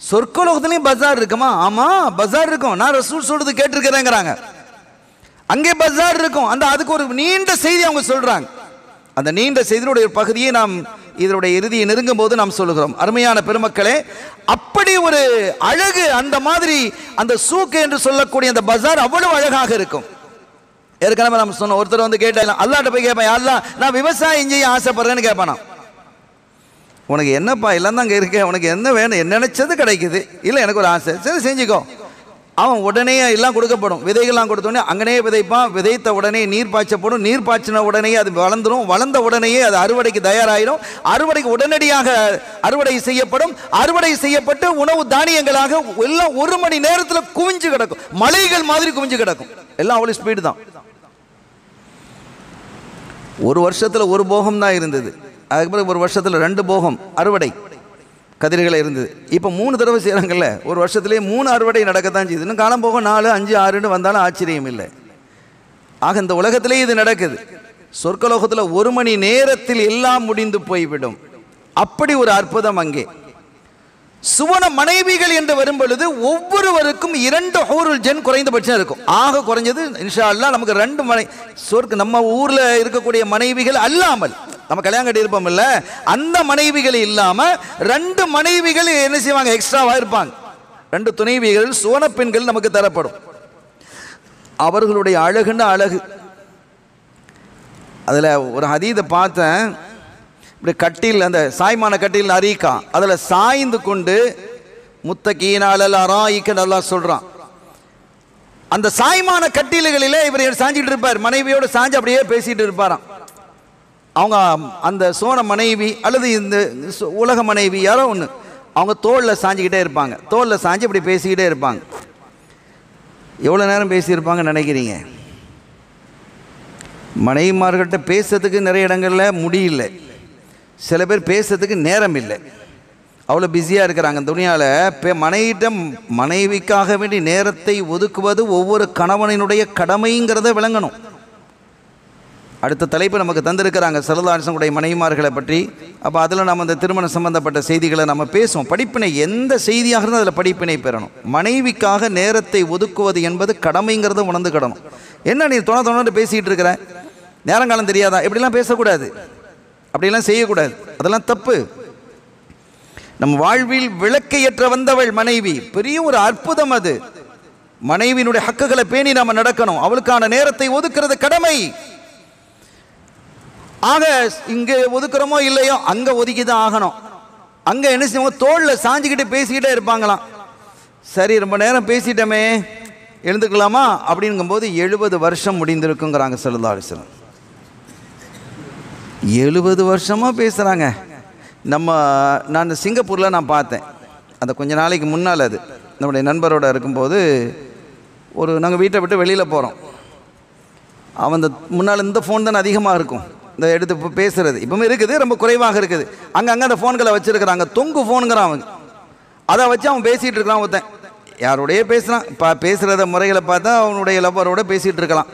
Speaker 1: சொர்க்கலோகத்துலேயும் பஜார் இருக்குமா? ஆமாம் பஜார் இருக்கும். நான் ரசூல் சொல்கிறது கேட்டிருக்கிறேங்கிறாங்க. அங்கே பஜார் இருக்கும். அந்த அதுக்கு ஒரு நீண்ட செய்தி அவங்க சொல்கிறாங்க அந்த நீண்ட செய்தியினுடைய பகுதியை நாம் இதனுடைய இறுதியை நெருங்கும் போது நாம் சொல்லுகிறோம். அருமையான பெருமக்களே அப்படி ஒரு அழகு அந்த மாதிரி அந்த சூக்கு என்று சொல்லக்கூடிய அந்த பஜார் அவ்வளவு அழகாக இருக்கும். ஏற்கனவே நம்ம சொன்னோம் ஒருத்தர் வந்து கேட்டாங்க அல்லாட்ட போய் கேட்பேன் அல்லா நான் விவசாயம் செய்ய ஆசைப்படுறேன்னு கேட்பானா உனக்கு என்னப்பா எல்லாம் தான் அங்கே இருக்கேன் உனக்கு என்ன வேணும் என்ன நினைச்சது கிடைக்குது? இல்லை எனக்கு ஒரு ஆசை. சரி செஞ்சுக்கோ. அவன் உடனே எல்லாம் கொடுக்கப்படும். விதைகள்லாம் கொடுத்தோடனே அங்கனே விதைப்பான். விதைத்த உடனே நீர் பாய்ச்சப்படும். நீர் பாய்ச்சின உடனே அது வளர்ந்துடும் வளர்ந்த உடனேயே அது அறுவடைக்கு தயாராயிடும் அறுவடைக்கு உடனடியாக அறுவடை செய்யப்படும். அறுவடை செய்யப்பட்டு உணவு தானியங்களாக எல்லாம் ஒரு மணி நேரத்தில் குவிஞ்சு கிடக்கும். மலைகள் மாதிரி குவிஞ்சு கிடக்கும். எல்லாம் அவ்வளோ ஸ்பீடு தான். ஒரு வருஷத்தில் ஒரு போகம் தான் இருந்தது அதுக்கப்புறம் ஒரு வருஷத்தில் ரெண்டு போகம். அறுவடை. கதிர்களை இருந்தது. இப்போ மூணு தடவை செய்கிறாங்கல்ல ஒரு வருஷத்துலேயே மூணு அறுவடை நடக்கத்தான் செய்யுது. இன்னும் காலம் போக நாலு அஞ்சு ஆறுன்னு வந்தாலும் ஆச்சரியம் இல்லை. ஆக இந்த உலகத்திலே இது நடக்குது. சொர்க்கலோகத்தில் ஒரு மணி நேரத்தில் எல்லாம் முடிந்து போய்விடும். அப்படி ஒரு அற்புதம் அங்கே. சுவன மனைவிகள் என்று வரும் பொழுது ஒவ்வொருவருக்கும் இரண்டு ஹூருல் ஜென் குறைந்தபட்சம் இருக்கும். ஆக குறைஞ்சது இன்ஷா அல்லாஹ் நமக்கு ரெண்டு மனை சொர்க்க நம்ம ஊரில் இருக்கக்கூடிய மனைவிகள் அல்லாமல். நம்ம கல்யாணம் கட்டி இல்லை அந்த மனைவிகள் இல்லாமல் ரெண்டு மனைவிகள் என்ன செய்வாங்க? எக்ஸ்ட்ராவாக இருப்பாங்க. ரெண்டு துணைவிகள் சுவன பெண்கள் நமக்கு தரப்படும். அவர்களுடைய அழகுன்னு அழகு. அதில் ஒரு ஹதீதை பார்த்தேன். இப்படி கட்டில் அந்த சாய்மான கட்டில் அரிக்கா. அதில் சாய்ந்து கொண்டு முத்தகீனாலல் அராயிக்க நல்லா சொல்கிறான் அந்த சாய்மான கட்டில்களிலே இவர் சாஞ்சிட்டு இருப்பார். மனைவியோடு சாஞ்சு அப்படியே பேசிட்டு இருப்பாராம். அவங்க அந்த சோன மனைவி அல்லது இந்த உலக மனைவி யாரோ ஒன்று அவங்க தோளில் சாஞ்சிக்கிட்டே இருப்பாங்க. தோளில் சாஞ்சு இப்படி பேசிக்கிட்டே இருப்பாங்க. எவ்வளோ நேரம் பேசியிருப்பாங்கன்னு நினைக்கிறீங்க? மனைவிமார்கிட்ட பேசுறதுக்கு நிறைய இடங்களில் முடியல சில பேர் பேசுறதுக்கு நேரம் இல்லை. அவ்வளோ பிஸியாக இருக்கிறாங்க துணியால். பே மனைவிட்ட மனைவிக்காக வேண்டி நேரத்தை ஒதுக்குவது ஒவ்வொரு கணவனினுடைய கடமைங்கிறத விளங்கணும். அடுத்த தலைப்பு நமக்கு தந்திருக்கிறாங்க சரதாசனுடைய மனைவிமார்களை பற்றி. அப்போ அதில் நம்ம அந்த திருமணம் சம்பந்தப்பட்ட செய்திகளை நம்ம பேசுவோம். படிப்பினை எந்த செய்தியாக இருந்தால் அதில் படிப்பினை பெறணும். மனைவிக்காக நேரத்தை ஒதுக்குவது என்பது கடமைங்கிறத உணர்ந்துக்கிடணும். என்ன நீ தொண தொணன்னு பேசிக்கிட்டு இருக்கிற? நேரங்காலம் தெரியாதா? இப்படிலாம் பேசக்கூடாது. அப்படிலாம் செய்யக்கூடாது. அதெல்லாம் தப்பு. நம் வாழ்வில் விளக்கையற்ற வந்தவள் மனைவி. பெரிய ஒரு அற்புதம் அது. மனைவியினுடைய ஹக்குகளை பேணி நாம் நடக்கணும். அவளுக்கான நேரத்தை ஒதுக்கிறது கடமை. ஆக இங்கே ஒதுக்குறோமோ இல்லையோ அங்கே ஒதுக்கி தான் ஆகணும். அங்கே என்ன செய்வோம் தோளில் சாஞ்சிக்கிட்டு பேசிக்கிட்டே இருப்பாங்களாம். சரி ரொம்ப நேரம் பேசிட்டோமே எழுந்துக்கலாமா? அப்படிங்கும்போது எழுபது வருஷம் முடிந்திருக்குங்கிறாங்க சல்லா அலிஸ்லாம் எழுபது வருஷமாக பேசுகிறாங்க நம்ம நான் சிங்கப்பூரில் நான் பார்த்தேன். அந்த கொஞ்ச நாளைக்கு முன்னால் அது. நம்முடைய நண்பரோட இருக்கும்போது ஒரு நாங்கள் வீட்டை விட்டு வெளியில் போகிறோம் அவன் முன்னால் இந்த ஃபோன் தானே அதிகமாக இருக்கும். இந்த எடுத்து இப்போ பேசுகிறது இப்போவும் இருக்குது ரொம்ப குறைவாக இருக்குது. அங்கங்கே அந்த ஃபோன்களை வச்சுருக்கிறாங்க. தொங்கு ஃபோனுங்கிறான் அவன் அதை வச்சு அவன் பேசிகிட்டு இருக்கான் ஒருத்தன். யாரோடையே பேசுகிறான் இப்போ பேசுகிறத முறைகளை பார்த்தா அவனுடைய லவ்வரோட பேசிகிட்டு இருக்கலாம்.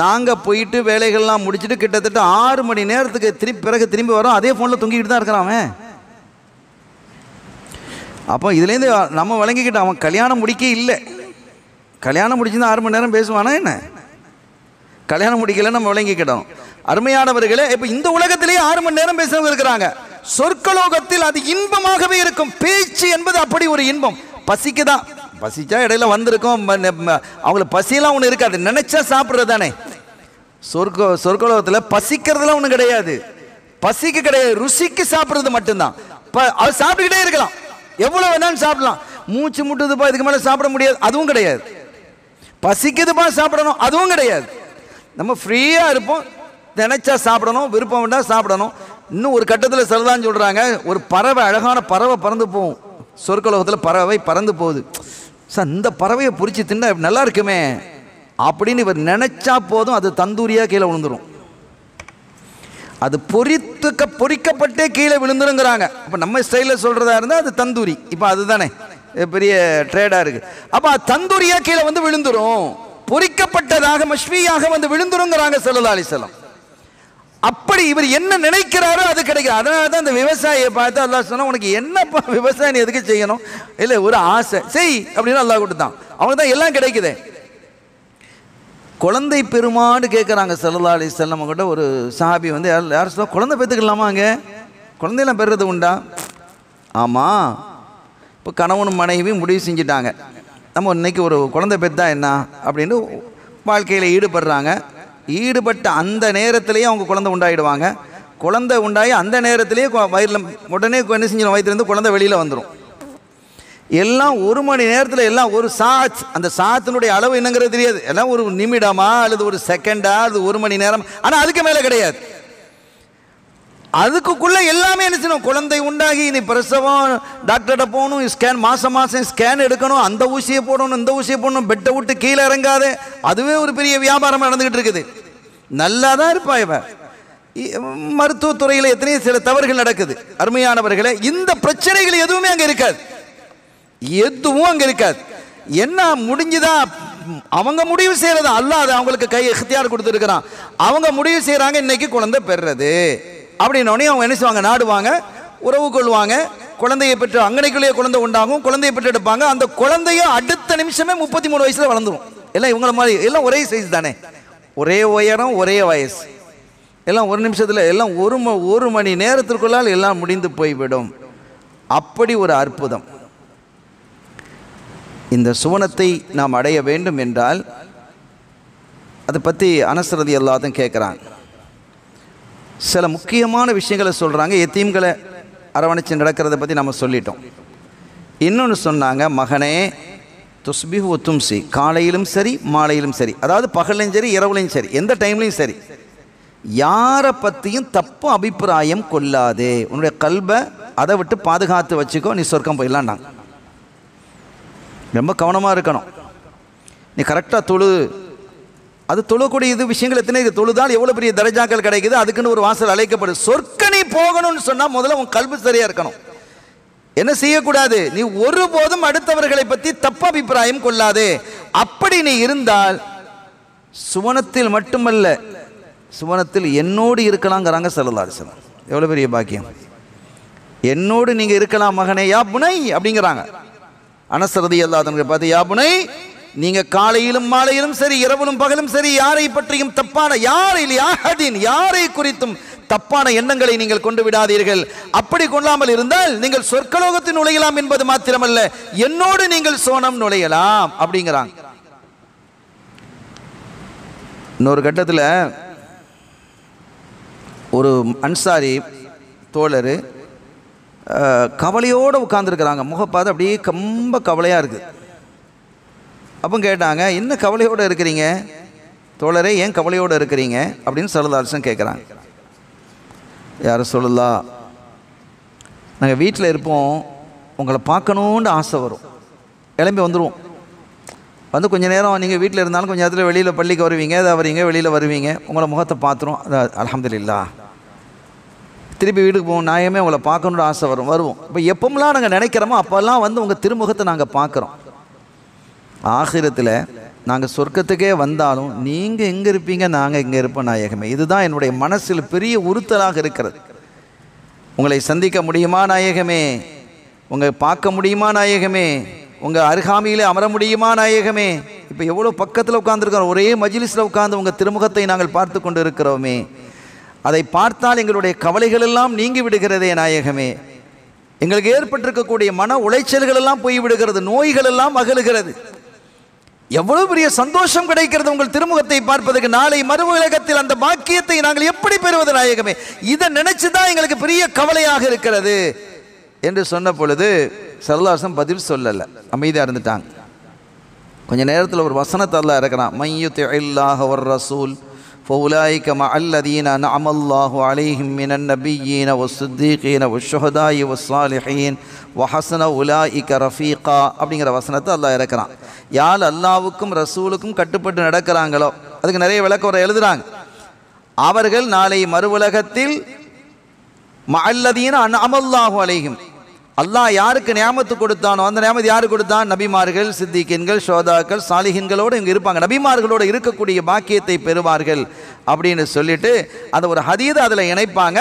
Speaker 1: நாங்கள் போயிட்டு வேலைகள்லாம் முடிச்சுட்டு கிட்டத்தட்ட ஆறு மணி நேரத்துக்கு திருப்பி பிறகு திரும்பி வரோம் அதே ஃபோனில் தொங்கிக்கிட்டு தான் இருக்கிறான் அவன். அப்போ இதுலேருந்து நம்ம விளங்கிக்கிட்டோம். அவன் கல்யாணம் முடிக்க இல்லை. கல்யாணம் முடிச்சுதான் ஆறு மணி நேரம் பேசுவானா என்ன? கல்யாணம் முடிக்கல நம்ம விளங்கிக்கிட்டோம். அருமையானவர்களே இப்போ இந்த உலகத்திலேயே ஆறு மணி நேரம் பேசுறவங்க இருக்கிறாங்க. சொர்க்கலோகத்தில் அது இன்பமாகவே இருக்கும். பேச்சு என்பது அப்படி ஒரு இன்பம். பசிக்கு தான் பசிச்சா இடையில வந்திருக்கும். அவங்களுக்கு பசியெல்லாம் ஒன்று இருக்காது. நினைச்சா சாப்பிட்றது தானே. சொர்க்க சொர்க்கலோகத்தில் பசிக்கிறதுலாம் ஒன்றும் கிடையாது. பசிக்கு கிடையாது. ருசிக்கு சாப்பிட்றது மட்டும்தான். ப- அது சாப்பிட்டுக்கிட்டே இருக்கலாம். எவ்வளோ வேணாலும் சாப்பிடலாம். மூச்சு முட்டுதுப்பா இதுக்கு மேலே சாப்பிட முடியாது. அதுவும் கிடையாது. பசிக்குதுப்பா சாப்பிடணும். அதுவும் கிடையாது. நம்ம ஃப்ரீயாக இருப்போம். நினைச்சா சாப்பிடணும் விருப்பம் வேண்டாம் சாப்பிடணும். இன்னும் ஒரு கட்டத்தில் சொல்லதான் சொல்கிறாங்க ஒரு பறவை அழகான பறவை பறந்து போகும். சொர்க்கலோகத்தில் பறவை பறந்து போகுது. சார் இந்த பறவையை பிடிச்சி தின்னா நல்லா இருக்குமே அப்படின்னு இவர் நினைச்சா போதும் அது தந்தூரியாக கீழே விழுந்துடும் அது பொரித்துக்க பொறிக்கப்பட்டே கீழே விழுந்துருங்கிறாங்க. அப்போ நம்ம ஸ்டைலில் சொல்கிறதா இருந்தால் அது தந்தூரி. இப்போ அதுதானே பெரிய ட்ரேடாக இருக்குது அப்போ அது தந்தூரியாக கீழே வந்து விழுந்துடும் பொறிக்கப்பட்டதாக மஷ்வியாக வந்து விழுந்துருங்கிறாங்க செல்லதாளி செல்லம் அப்படி இவர் என்ன நினைக்கிறாரோ அது கிடைக்கும் அதனால தான் அந்த விவசாயியை பார்த்து அல்லா சொன்னால் உனக்கு என்னப்பா விவசாயம் நீ எதுக்கு செய்யணும்? இல்லை ஒரு ஆசை. செய் அப்படின்னு அல்லாஹ் கொடுத்தான். அவனுக்கு தான் எல்லாம் கிடைக்குதே. குழந்தை பெருமான்னு கேட்குறாங்க சல்லா அலி செல்லம் கூட ஒரு சாபி வந்து யார் யார் சொல்ல குழந்தை பெற்றுக்கலாமா அங்கே? குழந்தையெல்லாம் பெறுறது உண்டா? ஆமாம் இப்போ கணவனும் மனைவியும் முடிவு செஞ்சிட்டாங்க. நம்ம இன்னைக்கு ஒரு குழந்தை பெற்றா என்ன? அப்படின்னு வாழ்க்கையில் ஈடுபடுறாங்க. ஈடுபட்ட அந்த நேரத்திலேயே அவங்க குழந்தை உண்டாயிடுவாங்க. குழந்தை உண்டாகி அந்த நேரத்திலேயே வயிறில் உடனே என்ன செஞ்சிடும் வயிற்றுலேருந்து குழந்தை வெளியில் வந்துடும் எல்லாம் ஒரு மணி நேரத்தில் எல்லாம் ஒரு சாத். அந்த சாத்தினுடைய அளவு என்னங்கிறது தெரியாது. எல்லாம் ஒரு நிமிடமா அல்லது ஒரு செகண்டா அது ஒரு மணி நேரம். ஆனால் அதுக்கு மேலே கிடையாது. அதுக்குள்ளே எல்லாமே என்ன செய்யணும்? குழந்தை உண்டாகி இனி பிரசவம் டாக்டர்கிட்ட போகணும் ஸ்கேன் மாதம் மாதம் ஸ்கேன் எடுக்கணும் அந்த ஊசியை போடணும் இந்த ஊசியை போடணும் பெட்டை விட்டு கீழே இறங்காது. அதுவே ஒரு பெரிய வியாபாரம் நடந்துகிட்டு இருக்குது. நல்லா தான் இருப்பா இவன் மருத்துவத்துறையில் எத்தனையோ சில தவறுகள் நடக்குது. அருமையானவர்களே இந்த பிரச்சனைகள் எதுவுமே அங்கே இருக்காது. எதுவும் அங்கே இருக்காது. என்ன முடிஞ்சுதான் அவங்க முடிவு செய்யறது அல்லாஹ் அவங்களுக்கு கை இkhtiயார் கொடுத்துருக்கிறான். அவங்க முடிவு செய்கிறாங்க இன்னைக்கு குழந்தை பெறுறது. அப்படின்னோடனே அவங்க என்ன செய்வாங்க? நாடுவாங்க உறவு கொள்வாங்க. குழந்தையை பெற்று அங்கனைக்குள்ளேயே குழந்தை உண்டாகும். குழந்தையை பெற்று எடுப்பாங்க. அந்த குழந்தையும் அடுத்த நிமிஷமே முப்பத்தி மூணு வயசில் வளர்ந்துரும். எல்லாம் இவங்கள மாதிரி எல்லாம் ஒரே சைஸ் தானே. ஒரே உயரம் ஒரே வயசு. எல்லாம் ஒரு நிமிஷத்தில் எல்லாம் ஒரு ம ஒரு மணி நேரத்திற்குள்ளால் எல்லாம் முடிந்து போய்விடும். அப்படி ஒரு அற்புதம். இந்த சுவனத்தை நாம் அடைய வேண்டும் என்றால் அதை பற்றி அனசரதி எல்லாத்தையும் கேட்குறாங்க சில முக்கியமான விஷயங்களை சொல்கிறாங்க எத்தீம்களை அரவணைச்சு நடக்கிறத பற்றி நம்ம சொல்லிட்டோம். இன்னொன்று சொன்னாங்க மகனே துஸ்பி தும்சி காலையிலும் சரி மாலையிலும் சரி. அதாவது பகலையும் சரி இரவுலையும் சரி எந்த டைம்லையும் சரி. யாரை பற்றியும் தப்பு அபிப்பிராயம் கொள்ளாதே. உன்னுடைய கல்வை அதை விட்டு பாதுகாத்து வச்சுக்கோ நீ சொர்க்கம் போயிடலான்னாங்க ரொம்ப கவனமாக இருக்கணும். நீ கரெக்டாக தொழு. அது தொழக்கூடிய இது விஷயங்கள் எத்தனை இது தொழுதால் எவ்வளோ பெரிய தரஜாக்கள் கிடைக்குது? அதுக்குன்னு ஒரு வாசல் அழைக்கப்படுது சொர்க்க நீ போகணும்னு சொன்னால் முதல்ல உன் கல்வி சரியாக இருக்கணும். என்ன செய்யக்கூடாது? நீ ஒருபோதும் அடுத்தவர்களை பற்றி தப்பு அபிப்பிராயம் கொள்ளாதே. அப்படி நீ இருந்தால் சுவனத்தில் மட்டுமல்ல சுவனத்தில் என்னோடு இருக்கலாங்கிறாங்க சல்லல்லாஹு அலைஹி எவ்வளோ பெரிய பாக்கியம். என்னோடு நீங்கள் இருக்கலாம் மகனே யா புனை அப்படிங்கிறாங்க. அனசரதி அல்லாதவங்க பார்த்து யா புனை நீங்கள் காலையிலும் மாலையிலும் சரி இரவிலும் பகலும் சரி யாரை பற்றியும் தப்பான யாரை யாஹதின் யாரை குறித்தும் தப்பான எண்ணங்களை நீங்கள் கொண்டு விடாதீர்கள். அப்படி கொள்ளாமல் இருந்தால் நீங்கள் சொர்க்கலோகத்தில் நுழையலாம் என்பது மாத்திரமல்ல. என்னோடு நீங்கள் சோனம் நுழையலாம் அப்படிங்கிறாங்க. இன்னொரு கட்டத்தில் ஒரு அன்சாரி தோழர் கவலையோடு உட்காந்துருக்குறாங்க முகப்பாதை அப்படியே ரொம்ப கவலையாக இருக்குது அப்போ கேட்டாங்க என்ன கவலையோடு இருக்கிறீங்க? தோழரே ஏன் கவலையோடு இருக்கிறீங்க? அப்படின்னு சரதாசன் கேட்குறாங்க யார சொல்லலா நாங்கள் வீட்டில் இருப்போம். உங்களை பார்க்கணுன்னு ஆசை வரும். கிளம்பி வந்துடுவோம் வந்து கொஞ்ச நேரம் நீங்கள் வீட்டில் இருந்தாலும் கொஞ்சம் நேரத்தில் வெளியில் பள்ளிக்கு வருவீங்க அதை வரீங்க வெளியில் வருவீங்க. உங்களை முகத்தை பார்த்துரும் அது அலமதுல்லா திருப்பி வீட்டுக்கு போவோம். நியாயமே உங்களை பார்க்கணுன்னு ஆசை வரும். வருவோம். இப்போ எப்போமெல்லாம் நாங்கள் நினைக்கிறோமோ அப்போல்லாம் வந்து உங்கள் திருமுகத்தை நாங்கள் பார்க்குறோம். ஆகிரத்தில் நாங்கள் சொர்க்கத்துக்கே வந்தாலும் நீங்கள் எங்கே இருப்பீங்க நாங்கள் இங்கே இருப்போம் நாயகமே. இதுதான் என்னுடைய மனசில் பெரிய உறுத்தலாக இருக்கிறது. உங்களை சந்திக்க முடியுமா நாயகமே? உங்களை பார்க்க முடியுமா நாயகமே? உங்கள் அருகாமையிலே அமர முடியுமா நாயகமே? இப்போ எவ்வளோ பக்கத்தில் உட்காந்துருக்கிறோம் ஒரே மஜிலிஸில் உட்காந்து உங்கள் திருமுகத்தை நாங்கள் பார்த்து கொண்டு இருக்கிறோமே அதை பார்த்தால் எங்களுடைய கவலைகள் எல்லாம் நீங்கி விடுகிறதே நாயகமே. எங்களுக்கு ஏற்பட்டிருக்கக்கூடிய மன உளைச்சல்கள் எல்லாம் போய் விடுகிறது நோய்கள் எல்லாம் அகலுகிறது. எவ்வளவு பெரிய சந்தோஷம் கிடைக்கிறது உங்கள் திருமுகத்தை பார்ப்பதற்கு. நாளை மறு உலகத்தில் அந்த பாக்கியத்தை நாங்கள் எப்படி பெறுவது நாயகமே? இதை நினைச்சுதான் எங்களுக்கு பெரிய கவலையாக இருக்கிறது. என்று சொன்ன பொழுது சரலாசம் பதில் சொல்லலை. அமைதியாக இருந்துட்டாங்க. கொஞ்ச நேரத்தில் ஒரு வசனத்தை இருக்கிறான் மையுத்தி இல்லாஹ் ஒரு ரசூல் فأولئك مع الذين أنعم الله عليهم من النبيين والصديقين والشهداء والصالحين وحسن أولئك رفيقا அப்படிங்கிற வசனத்தை அல்லாஹ் இறக்குறான் யார் அல்லாவுக்கும் ரசூலுக்கும் கட்டுப்பட்டு நடக்கிறாங்களோ அதுக்கு நிறைய விளக்கம் வர எழுதுறாங்க அவர்கள் நாளை மறுவுலகத்தில் மல்லதீன அமல்லாஹு அலைஹிம் அல்லாஹ் யாருக்கு நியாமத்து கொடுத்தானோ அந்த நியாமத்து யாருக்கு கொடுத்தான்? நபிமார்கள் சித்திகின்கள் ஷோதாக்கள் சாலிஹின்களோடு இங்கே இருப்பாங்க. நபிமார்களோடு இருக்கக்கூடிய பாக்கியத்தை பெறுவார்கள் அப்படின்னு சொல்லிட்டு அந்த ஒரு ஹதீதை அதில் இணைப்பாங்க.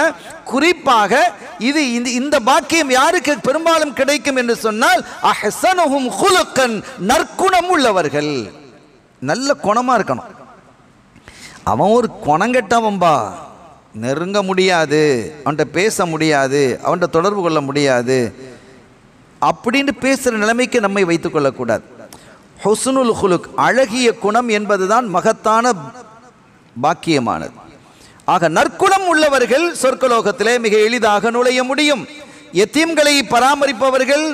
Speaker 1: குறிப்பாக இது இந்த இந்த பாக்கியம் யாருக்கு பெரும்பாலும் கிடைக்கும் என்று சொன்னால் அஹசனுகும் குலுக்கன் நற்குணம் உள்ளவர்கள். நல்ல குணமாக இருக்கணும். அவன் ஒரு குணங்கெட்டவன்பா நெருங்க முடியாது. அவன்கிட்ட பேச முடியாது. அவன்கிட்ட தொடர்பு கொள்ள முடியாது. அப்படின்னு பேசுகிற நிலைமைக்கு நம்மை வைத்துக் கொள்ளக்கூடாது. ஹொசுனுல் ஹுலுக் அழகிய குணம் என்பதுதான் மகத்தான பாக்கியமானது. ஆக நற்குணம் உள்ளவர்கள் சொர்க்கலோகத்திலே மிக எளிதாக நுழைய முடியும். எத்தீம்களை பராமரிப்பவர்கள்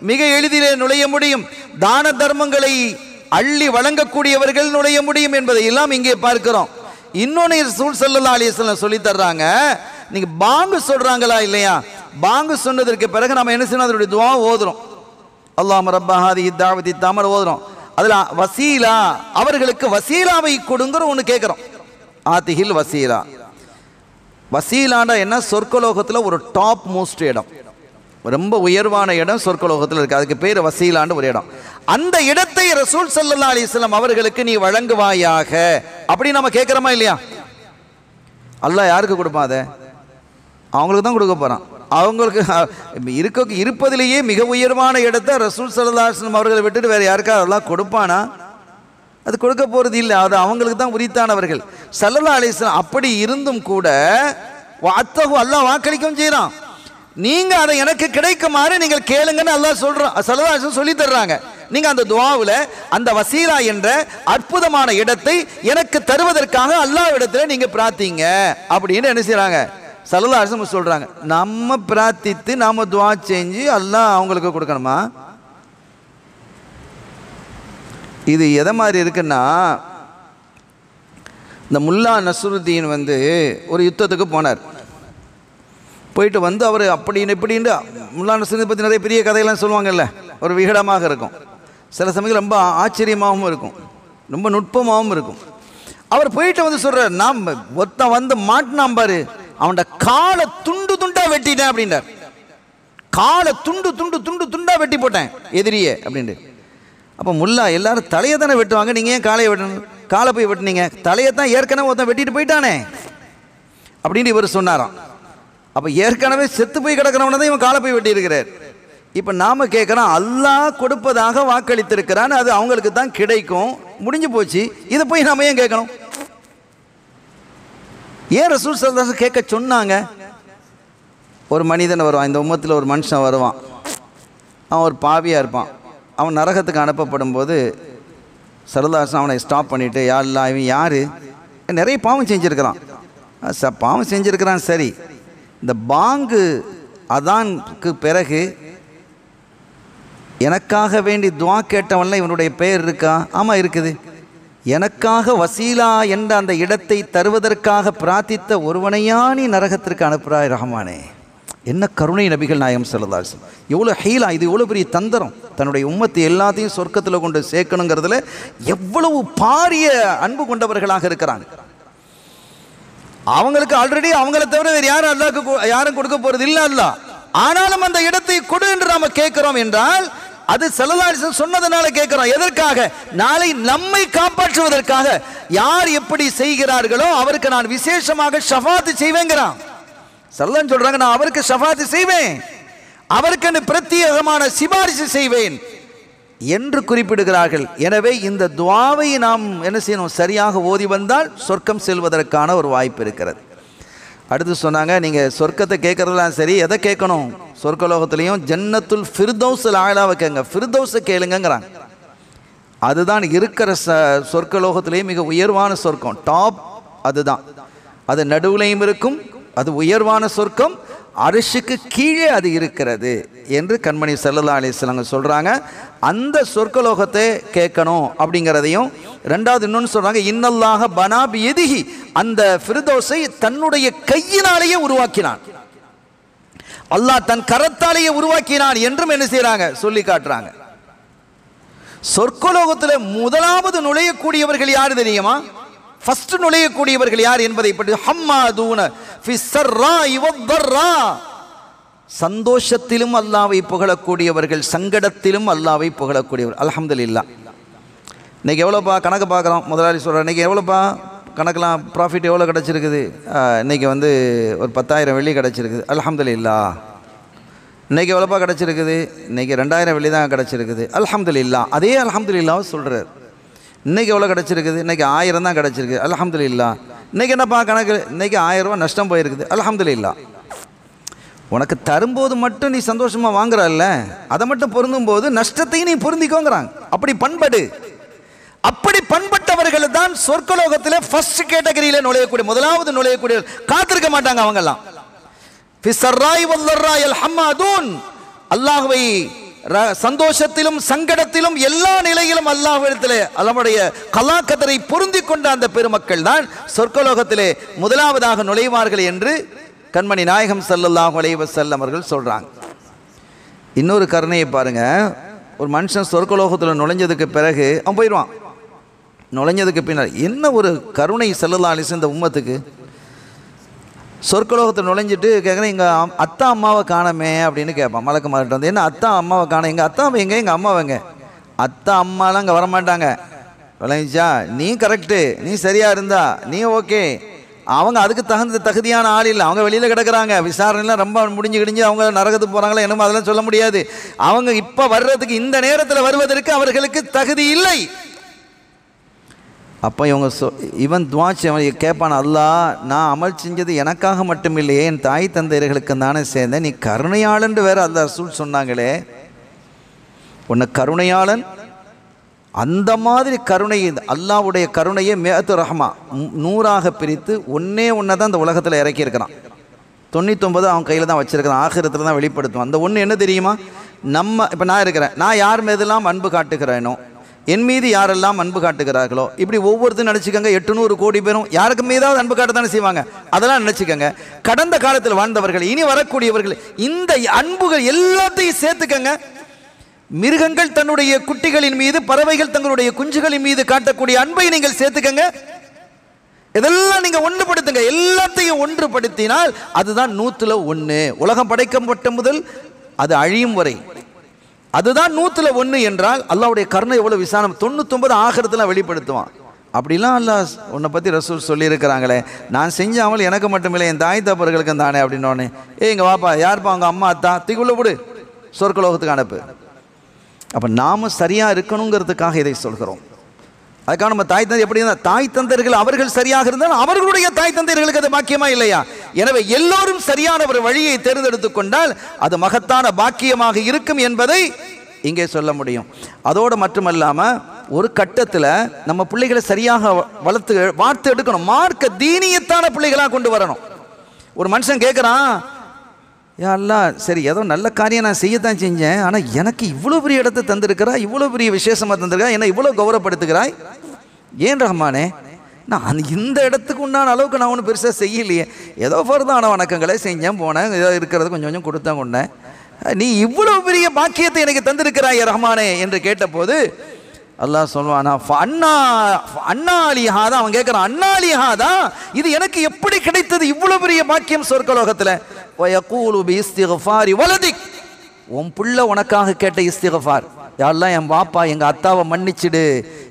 Speaker 1: மிக எளிதிலே நுழைய முடியும். தான தர்மங்களை அள்ளி வழங்கக்கூடியவர்கள் நுழைய முடியும் என்பதை எல்லாம் இங்கே பார்க்கிறோம். இன்னொன்று சூழ் ஸல்லல்லாஹு சொல்லித் சொல்லி தர்றாங்க நீங்க பாங்கு சொல்றாங்களா இல்லையா? பாங்கு சொன்னதற்கு பிறகு நம்ம என்ன செய்யணும்? அதனுடைய துவா ஓதுறோம். அல்லாம ரப்பாஹாதி தாவதி தாமர் ஓதுறோம். அதில் வசீலா அவர்களுக்கு வசீலாவை கொடுங்கிற ஒன்று கேட்குறோம் ஆத்திகில் வசீலா. வசீலாண்டா என்ன? சொர்க்கலோகத்தில் ஒரு டாப் மோஸ்ட் இடம். ரொம்ப உயர்வான இடம் சொர்க்கலோகத்தில் இருக்குது அதுக்கு பேர் வசீலாண்டு ஒரு இடம். அந்த இடத்தை ரசூல் சல்லா அலிஸ்லாம் அவர்களுக்கு நீ வழங்குவாயாக அப்படின்னு நம்ம கேட்குறோமா இல்லையா? அல்லாஹ் யாருக்கு கொடுப்பான் அதை? அவங்களுக்கு தான் கொடுக்க போகிறான் அவங்களுக்கு இருக்க இருப்பதிலேயே மிக உயர்வான இடத்தை ரசூல் சல்லா அவர்களை விட்டுட்டு வேறு யாருக்கா அதெல்லாம் கொடுப்பானா? அது கொடுக்க போகிறது இல்லை. அது அவங்களுக்கு தான் உரித்தானவர்கள். சல்லல்லா அலிஸ்லாம் அப்படி இருந்தும் கூட அத்தகு அல்லாஹ் வாக்களிக்கவும் செய்கிறான் நீங்கள் அதை எனக்கு கிடைக்குமாறு நீங்கள் கேளுங்கன்னு அல்லாஹ் சொல்கிறோம் சல்லல்லா அலிஸ்லாம் சொல்லி தர்றாங்க. நீங்கள் அந்த துவாவில் அந்த வசீலா என்ற அற்புதமான இடத்தை எனக்கு தருவதற்காக அல்லாஹ் இடத்துல நீங்கள் பிரார்த்திங்க அப்படின்னு என்ன செய்கிறாங்க சல்லல்லா அரசு சொல்றாங்க நம்ம பிரார்த்தித்து நாம துவா செஞ்சு எல்லாம் அவங்களுக்கு கொடுக்கணுமா? இது எதை மாதிரி இருக்குன்னா இந்த முல்லா நசுருத்தீன் வந்து ஒரு யுத்தத்துக்கு போனார். போயிட்டு வந்து அவர் அப்படின்னு இப்படின்னு முல்லா நசுருதீன் பற்றி நிறைய பெரிய கதையெல்லாம் சொல்லுவாங்கல்ல ஒரு விகடமாக இருக்கும். சில சமயங்கள் ரொம்ப ஆச்சரியமாகவும் இருக்கும் ரொம்ப நுட்பமாகவும் இருக்கும். அவர் போயிட்டு வந்து சொல்கிறார் நாம் ஒருத்தன் வந்து மாட்டினாம் பாரு அவன்கிட்ட காலை துண்டு துண்டா வெட்டிட்டேன் அப்படின்றார் காலை துண்டு துண்டு துண்டு துண்டா வெட்டி போட்டேன் எதிரியே அப்படின்ட்டு. அப்போ முல்லா எல்லாரும் தலையை தானே வெட்டுவாங்க நீங்கள் ஏன் காலையை வெட்டணும்? காலை போய் வெட்டினீங்க. தலையை தான் ஏற்கனவே ஒருத்தன் வெட்டிட்டு போயிட்டானே. அப்படின்னு இவர் சொன்னாராம். அப்போ ஏற்கனவே செத்து போய் கிடக்கிறவன தான் இவன் காலை போய் வெட்டியிருக்கிறார். இப்போ நாம் கேட்குறோம் அல்லாஹ் கொடுப்பதாக வாக்களித்திருக்கிறான்னு அது அவங்களுக்கு தான் கிடைக்கும். முடிஞ்சு போச்சு. இதை போய் நாம ஏன் கேட்கணும்? ஏன் ரசூல் சல்லாஸ் கேட்க சொன்னாங்க? ஒரு மனிதன் வருவான் இந்த உம்மத்தில் ஒரு மனுஷன் வருவான். அவன் ஒரு பாவியாக இருப்பான். அவன் நரகத்துக்கு அனுப்பப்படும் போது சரதாசன் அவனை ஸ்டாப் பண்ணிவிட்டு யாருலா இவன் யார்? நிறைய பாவம் செஞ்சுருக்கிறான். ச பாவம் செஞ்சுருக்கிறான் சரி. இந்த பாங்கு அதான்க்கு பிறகு எனக்காக வேண்டி துவா கேட்டவன்ல இவனுடைய பெயர் இருக்கா? ஆமாம் இருக்குது. எனக்காக வசீலா என்ற அந்த இடத்தை தருவதற்காக பிரார்த்தித்த ஒருவனையா நீ நரகத்திற்கு அனுப்புகிறாய் ரஹமானே? என்ன கருணை நபிகள் நாயகம் செல்லதாஸ் எவ்வளோ ஹீலா இது எவ்வளோ பெரிய தந்திரம். தன்னுடைய உம்மத்தை எல்லாத்தையும் சொர்க்கத்தில் கொண்டு சேர்க்கணுங்கிறதுல எவ்வளவு பாரிய அன்பு கொண்டவர்களாக இருக்கிறாங்க. அவங்களுக்கு ஆல்ரெடி அவங்கள தவிர வேறு யாரும் அல்லாக்கு யாரும் கொடுக்க போகிறது இல்லை அல்ல ஆனாலும் அந்த இடத்தை கொடு என்று நாம் கேட்கிறோம் என்றால் அது செல்லலாரிசன் சொன்னதனால கேட்கிறோம் எதற்காக? நாளை நம்மை காப்பாற்றுவதற்காக. யார் எப்படி செய்கிறார்களோ அவருக்கு நான் விசேஷமாக ஷஃபாத்து செய்வேங்கிறான். சல்லன் சொல்றாங்க நான் அவருக்கு ஷஃபாத்து செய்வேன். அவருக்கு பிரத்யேகமான சிபாரிசு செய்வேன் என்று குறிப்பிடுகிறார்கள். எனவே இந்த துவாவை நாம் என்ன செய்யணும்? சரியாக ஓதி வந்தால் சொர்க்கம் செல்வதற்கான ஒரு வாய்ப்பு இருக்கிறது. அடுத்து சொன்னாங்க நீங்கள் சொர்க்கத்தை கேட்குறதுலாம் சரி எதை கேட்கணும்? சொர்க்கலோகத்துலேயும் ஜன்னத்துல் ஃபிர்தௌஸில் ஆயலாக கேங்க ஃபிர்தௌஸை கேளுங்கங்கிறாங்க. அதுதான் இருக்கிற ச சொர்க்கலோகத்திலேயே மிக உயர்வான சொர்க்கம். டாப் அதுதான். அது நடுவுலையும் இருக்கும் அது உயர்வான சொர்க்கம் அரிசிக்கு கீழே அது இருக்கிறது என்று கண்மணி செல்லல்லா அலிஸ்லாங்க சொல்கிறாங்க அந்த சொர்க்கலோகத்தை கேட்கணும் அப்படிங்கிறதையும் ரெண்டாவது இன்னொன்று சொல்கிறாங்க இன்னல்லாக பனாபி எதிகி அந்த ஃபிர்தோஸை தன்னுடைய கையினாலேயே உருவாக்கினான். அல்லாஹ் தன் கரத்தாலேயே உருவாக்கினான் என்றும் என்ன செய்கிறாங்க சொல்லி காட்டுறாங்க. சொர்க்கலோகத்தில் முதலாவது நுழையக்கூடியவர்கள் யார் தெரியுமா? ஃபர்ஸ்ட் நுழையக்கூடியவர்கள் யார் என்பதை பற்றி ஹம்மா தூன ஸர்ராஇ இவ்வர்ரா சந்தோஷத்திலும் அல்லாவை புகழக்கூடியவர்கள் சங்கடத்திலும் அல்லாவை புகழக்கூடியவர் அல்ஹம்துலில்லாஹ். இன்னைக்கு எவ்வளோப்பா கணக்கு பார்க்குறோம் முதலாளி சொல்கிறேன் இன்னைக்கு எவ்வளோப்பா கணக்கெலாம் ப்ராஃபிட் எவ்வளோ கிடச்சிருக்குது? இன்னைக்கு வந்து ஒரு பத்தாயிரம் வெள்ளி கிடச்சிருக்குது. அல்ஹம்துலில்லாஹ் இன்னைக்கு எவ்வளோப்பா கிடச்சிருக்குது? இன்னைக்கு ரெண்டாயிரம் வெள்ளி தான் கிடச்சிருக்குது. அல்ஹம்துலில்லாஹ் அதே அல்ஹம்துலில்லாஹ் சொல்கிறார் இன்னைக்கு எவ்வளோ கிடச்சிருக்குது? இன்றைக்கி ஆயிரம் தான் கிடச்சிருக்கு. அல்ஹம்துலில்லாஹ் இன்றைக்கி என்னப்பா கணக்கு? இன்றைக்கி ஆயிரம் ரூபா நஷ்டம் போயிருக்குது. அல்ஹம்துலில்லாஹ் உனக்கு தரும்போது மட்டும் நீ சந்தோஷமாக வாங்குறல்ல அதை மட்டும் பொருந்தும் போது நஷ்டத்தையும் நீ பொருந்திக்கோங்கிறாங்க. அப்படி பண்படு. அப்படி பண்பட்டவர்கள் தான் சொர்க்கலோகத்தில் ஃபர்ஸ்ட் கேட்டகரியில் நுழையக்கூடிய முதலாவது நுழையக்கூடிய காத்திருக்க மாட்டாங்க அவங்கெல்லாம். ஃபிஸ்ஸர்ராய் வல்லர்ராய் அல் ர- சந்தோஷத்திலும் சங்கடத்திலும் எல்லா நிலையிலும் அல்லாஹ்விடத்திலே அவனுடைய கலாக்கதரை பொருந்தி கொண்ட அந்த பெருமக்கள் தான் சொர்க்கலோகத்திலே முதலாவதாக நுழைவார்கள் என்று கண்மணி நாயகம் செல்லல்லாஹ் அலைஹி வஸல்லம் அவர்கள் இன்னொரு கருணையை பாருங்க. ஒரு மனுஷன் சொர்க்கலோகத்தில் நுழைஞ்சதுக்கு பிறகு அவன் போயிடுவான். நுழைஞ்சதுக்கு பின்னால் என்ன ஒரு கருணை செல்லலாம் அலிசு இந்த உம்மத்துக்கு? சொர்க்கலோகத்தில் நுழைஞ்சிட்டு கேட்குறேன் எங்கள் அத்தா அம்மாவை காணமே அப்படின்னு கேட்பான். மலக்குமார்கிட்ட வந்து என்ன அத்தா அம்மாவை காண எங்கள் அத்தா எங்க? எங்கள் அம்மாவைங்க அத்தா அம்மாலாம் அங்கே வரமாட்டாங்க. விளைஞ்சா நீ கரெக்டு நீ சரியாக இருந்தா நீ ஓகே அவங்க அதுக்கு தகுந்த தகுதியான ஆள் இல்லை. அவங்க வெளியில் கிடக்குறாங்க. விசாரணைலாம் ரொம்ப முடிஞ்சு கிடிஞ்சு அவங்க நரகத்துக்கு போகிறாங்களா என்னமோ அதெல்லாம் சொல்ல முடியாது. அவங்க இப்போ வர்றதுக்கு இந்த நேரத்தில் வருவதற்கு அவர்களுக்கு தகுதி இல்லை. அப்போ இவங்க சொ இவன் துவாச்சி அவன் கேட்பான் அல்லா நான் அமல் செஞ்சது எனக்காக மட்டும் இல்லையே என் தாய் தந்தையர்களுக்கு தானே சேர்ந்தேன். நீ கருணையாளன் வேற. அந்த ரசூல் சொன்னாங்களே உன்னை கருணையாளன் அந்த மாதிரி கருணை அல்லாவுடைய கருணையை மேத்து ரஹ்மா நூ- நூறாக பிரித்து ஒன்றே ஒன்றை தான் இந்த உலகத்தில் இறக்கியிருக்கிறான். தொண்ணூத்தொம்பது அவன் கையில் தான் வச்சுருக்கிறான் ஆகிரத்தில் தான் வெளிப்படுத்துவான். அந்த ஒன்று என்ன தெரியுமா? நம்ம இப்போ நான் இருக்கிறேன் நான் யார் மீதெல்லாம் அன்பு காட்டுகிறேனோ என் மீது யாரெல்லாம் அன்பு காட்டுகிறார்களோ இப்படி ஒவ்வொருத்தரும் நினச்சிக்கோங்க எட்டுநூறு கோடி பேரும் யாருக்கு மீதாவது அன்பு காட்ட தானே செய்வாங்க? அதெல்லாம் நினச்சிக்கோங்க. கடந்த காலத்தில் வாழ்ந்தவர்கள் இனி வரக்கூடியவர்கள் இந்த அன்புகள் எல்லாத்தையும் சேர்த்துக்கங்க. மிருகங்கள் தன்னுடைய குட்டிகளின் மீது பறவைகள் தங்களுடைய குஞ்சுகளின் மீது காட்டக்கூடிய அன்பை நீங்கள் சேர்த்துக்கங்க. இதெல்லாம் நீங்க ஒன்றுபடுத்துங்க. எல்லாத்தையும் ஒன்றுபடுத்தினால் அதுதான் நூத்துல ஒன்று உலகம் படைக்கப்பட்ட முதல் அது அழியும் வரை. அதுதான் நூற்றில் ஒன்று என்றால் அல்லாவுடைய கருணை எவ்வளோ விசாரணம் தொண்ணூத்தொம்பது ஆகிறதுலாம் வெளிப்படுத்துவான். அப்படிலாம் அல்லாஹ் உன்னை பற்றி ரசூல் சொல்லியிருக்கிறாங்களே. நான் செஞ்ச அமல் எனக்கு மட்டுமில்லை என் தாய் தப்பர்களுக்கும் தானே அப்படின்னோடனே ஏ எங்கள் வாப்பா யார்ப்பா அவங்க அம்மா அத்தா? தீக்குள்ள விடு சொர்க்கலோகத்துக்கு அனுப்பு. அப்போ நாம் சரியாக இருக்கணுங்கிறதுக்காக இதை சொல்கிறோம். அதுக்காக நம்ம தாய் தந்தை எப்படி இருந்தால் தாய் தந்தர்கள் அவர்கள் சரியாக இருந்தால் அவர்களுடைய தாய் தந்தையர்களுக்கு அது பாக்கியமா இல்லையா? எனவே எல்லோரும் சரியான ஒரு வழியை தேர்ந்தெடுத்து கொண்டால் அது மகத்தான பாக்கியமாக இருக்கும் என்பதை இங்கே சொல்ல முடியும். அதோடு மட்டுமல்லாமல் ஒரு கட்டத்தில் நம்ம பிள்ளைகளை சரியாக வ- வளர்த்து வார்த்து எடுக்கணும். மார்க்க தீனியத்தான பிள்ளைகளாக கொண்டு வரணும். ஒரு மனுஷன் கேட்குறான் யா சரி ஏதோ நல்ல காரியம் நான் செய்யத்தான் செஞ்சேன். ஆனால் எனக்கு இவ்வளோ பெரிய இடத்த தந்திருக்கிறா இவ்வளோ பெரிய விசேஷமாக தந்திருக்கா என்னை இவ்வளோ கௌரவப்படுத்துகிறாய்? ஏன் ரஹ்மானே? நான் அந்த இந்த இடத்துக்கு உண்டான அளவுக்கு நான் ஒன்றும் பெருசாக செய்யலையே. ஏதோ ஃபர்தான வணக்கங்களை செஞ்சேன் போனேன் ஏதோ இருக்கிறது கொஞ்சம் கொஞ்சம் கொடுத்தேன் கொண்டேன். நீ இவ்வளோ பெரிய பாக்கியத்தை எனக்கு தந்திருக்கிறாய் ரஹ்மானே என்று கேட்டபோது அல்லாஹ் சொல்வானா அண்ணா அண்ணாலிஹாதா அவன் கேட்குறான் அண்ணாலிஹாதா இது எனக்கு எப்படி கிடைத்தது இவ்வளோ பெரிய பாக்கியம் சொர்க்கலோகத்தில்? வலதிக். உன் புள்ள உனக்காக கேட்ட இஸ்திகஃபார் யாரெல்லாம் என் பாப்பா எங்கள் அத்தாவை மன்னிச்சிடு.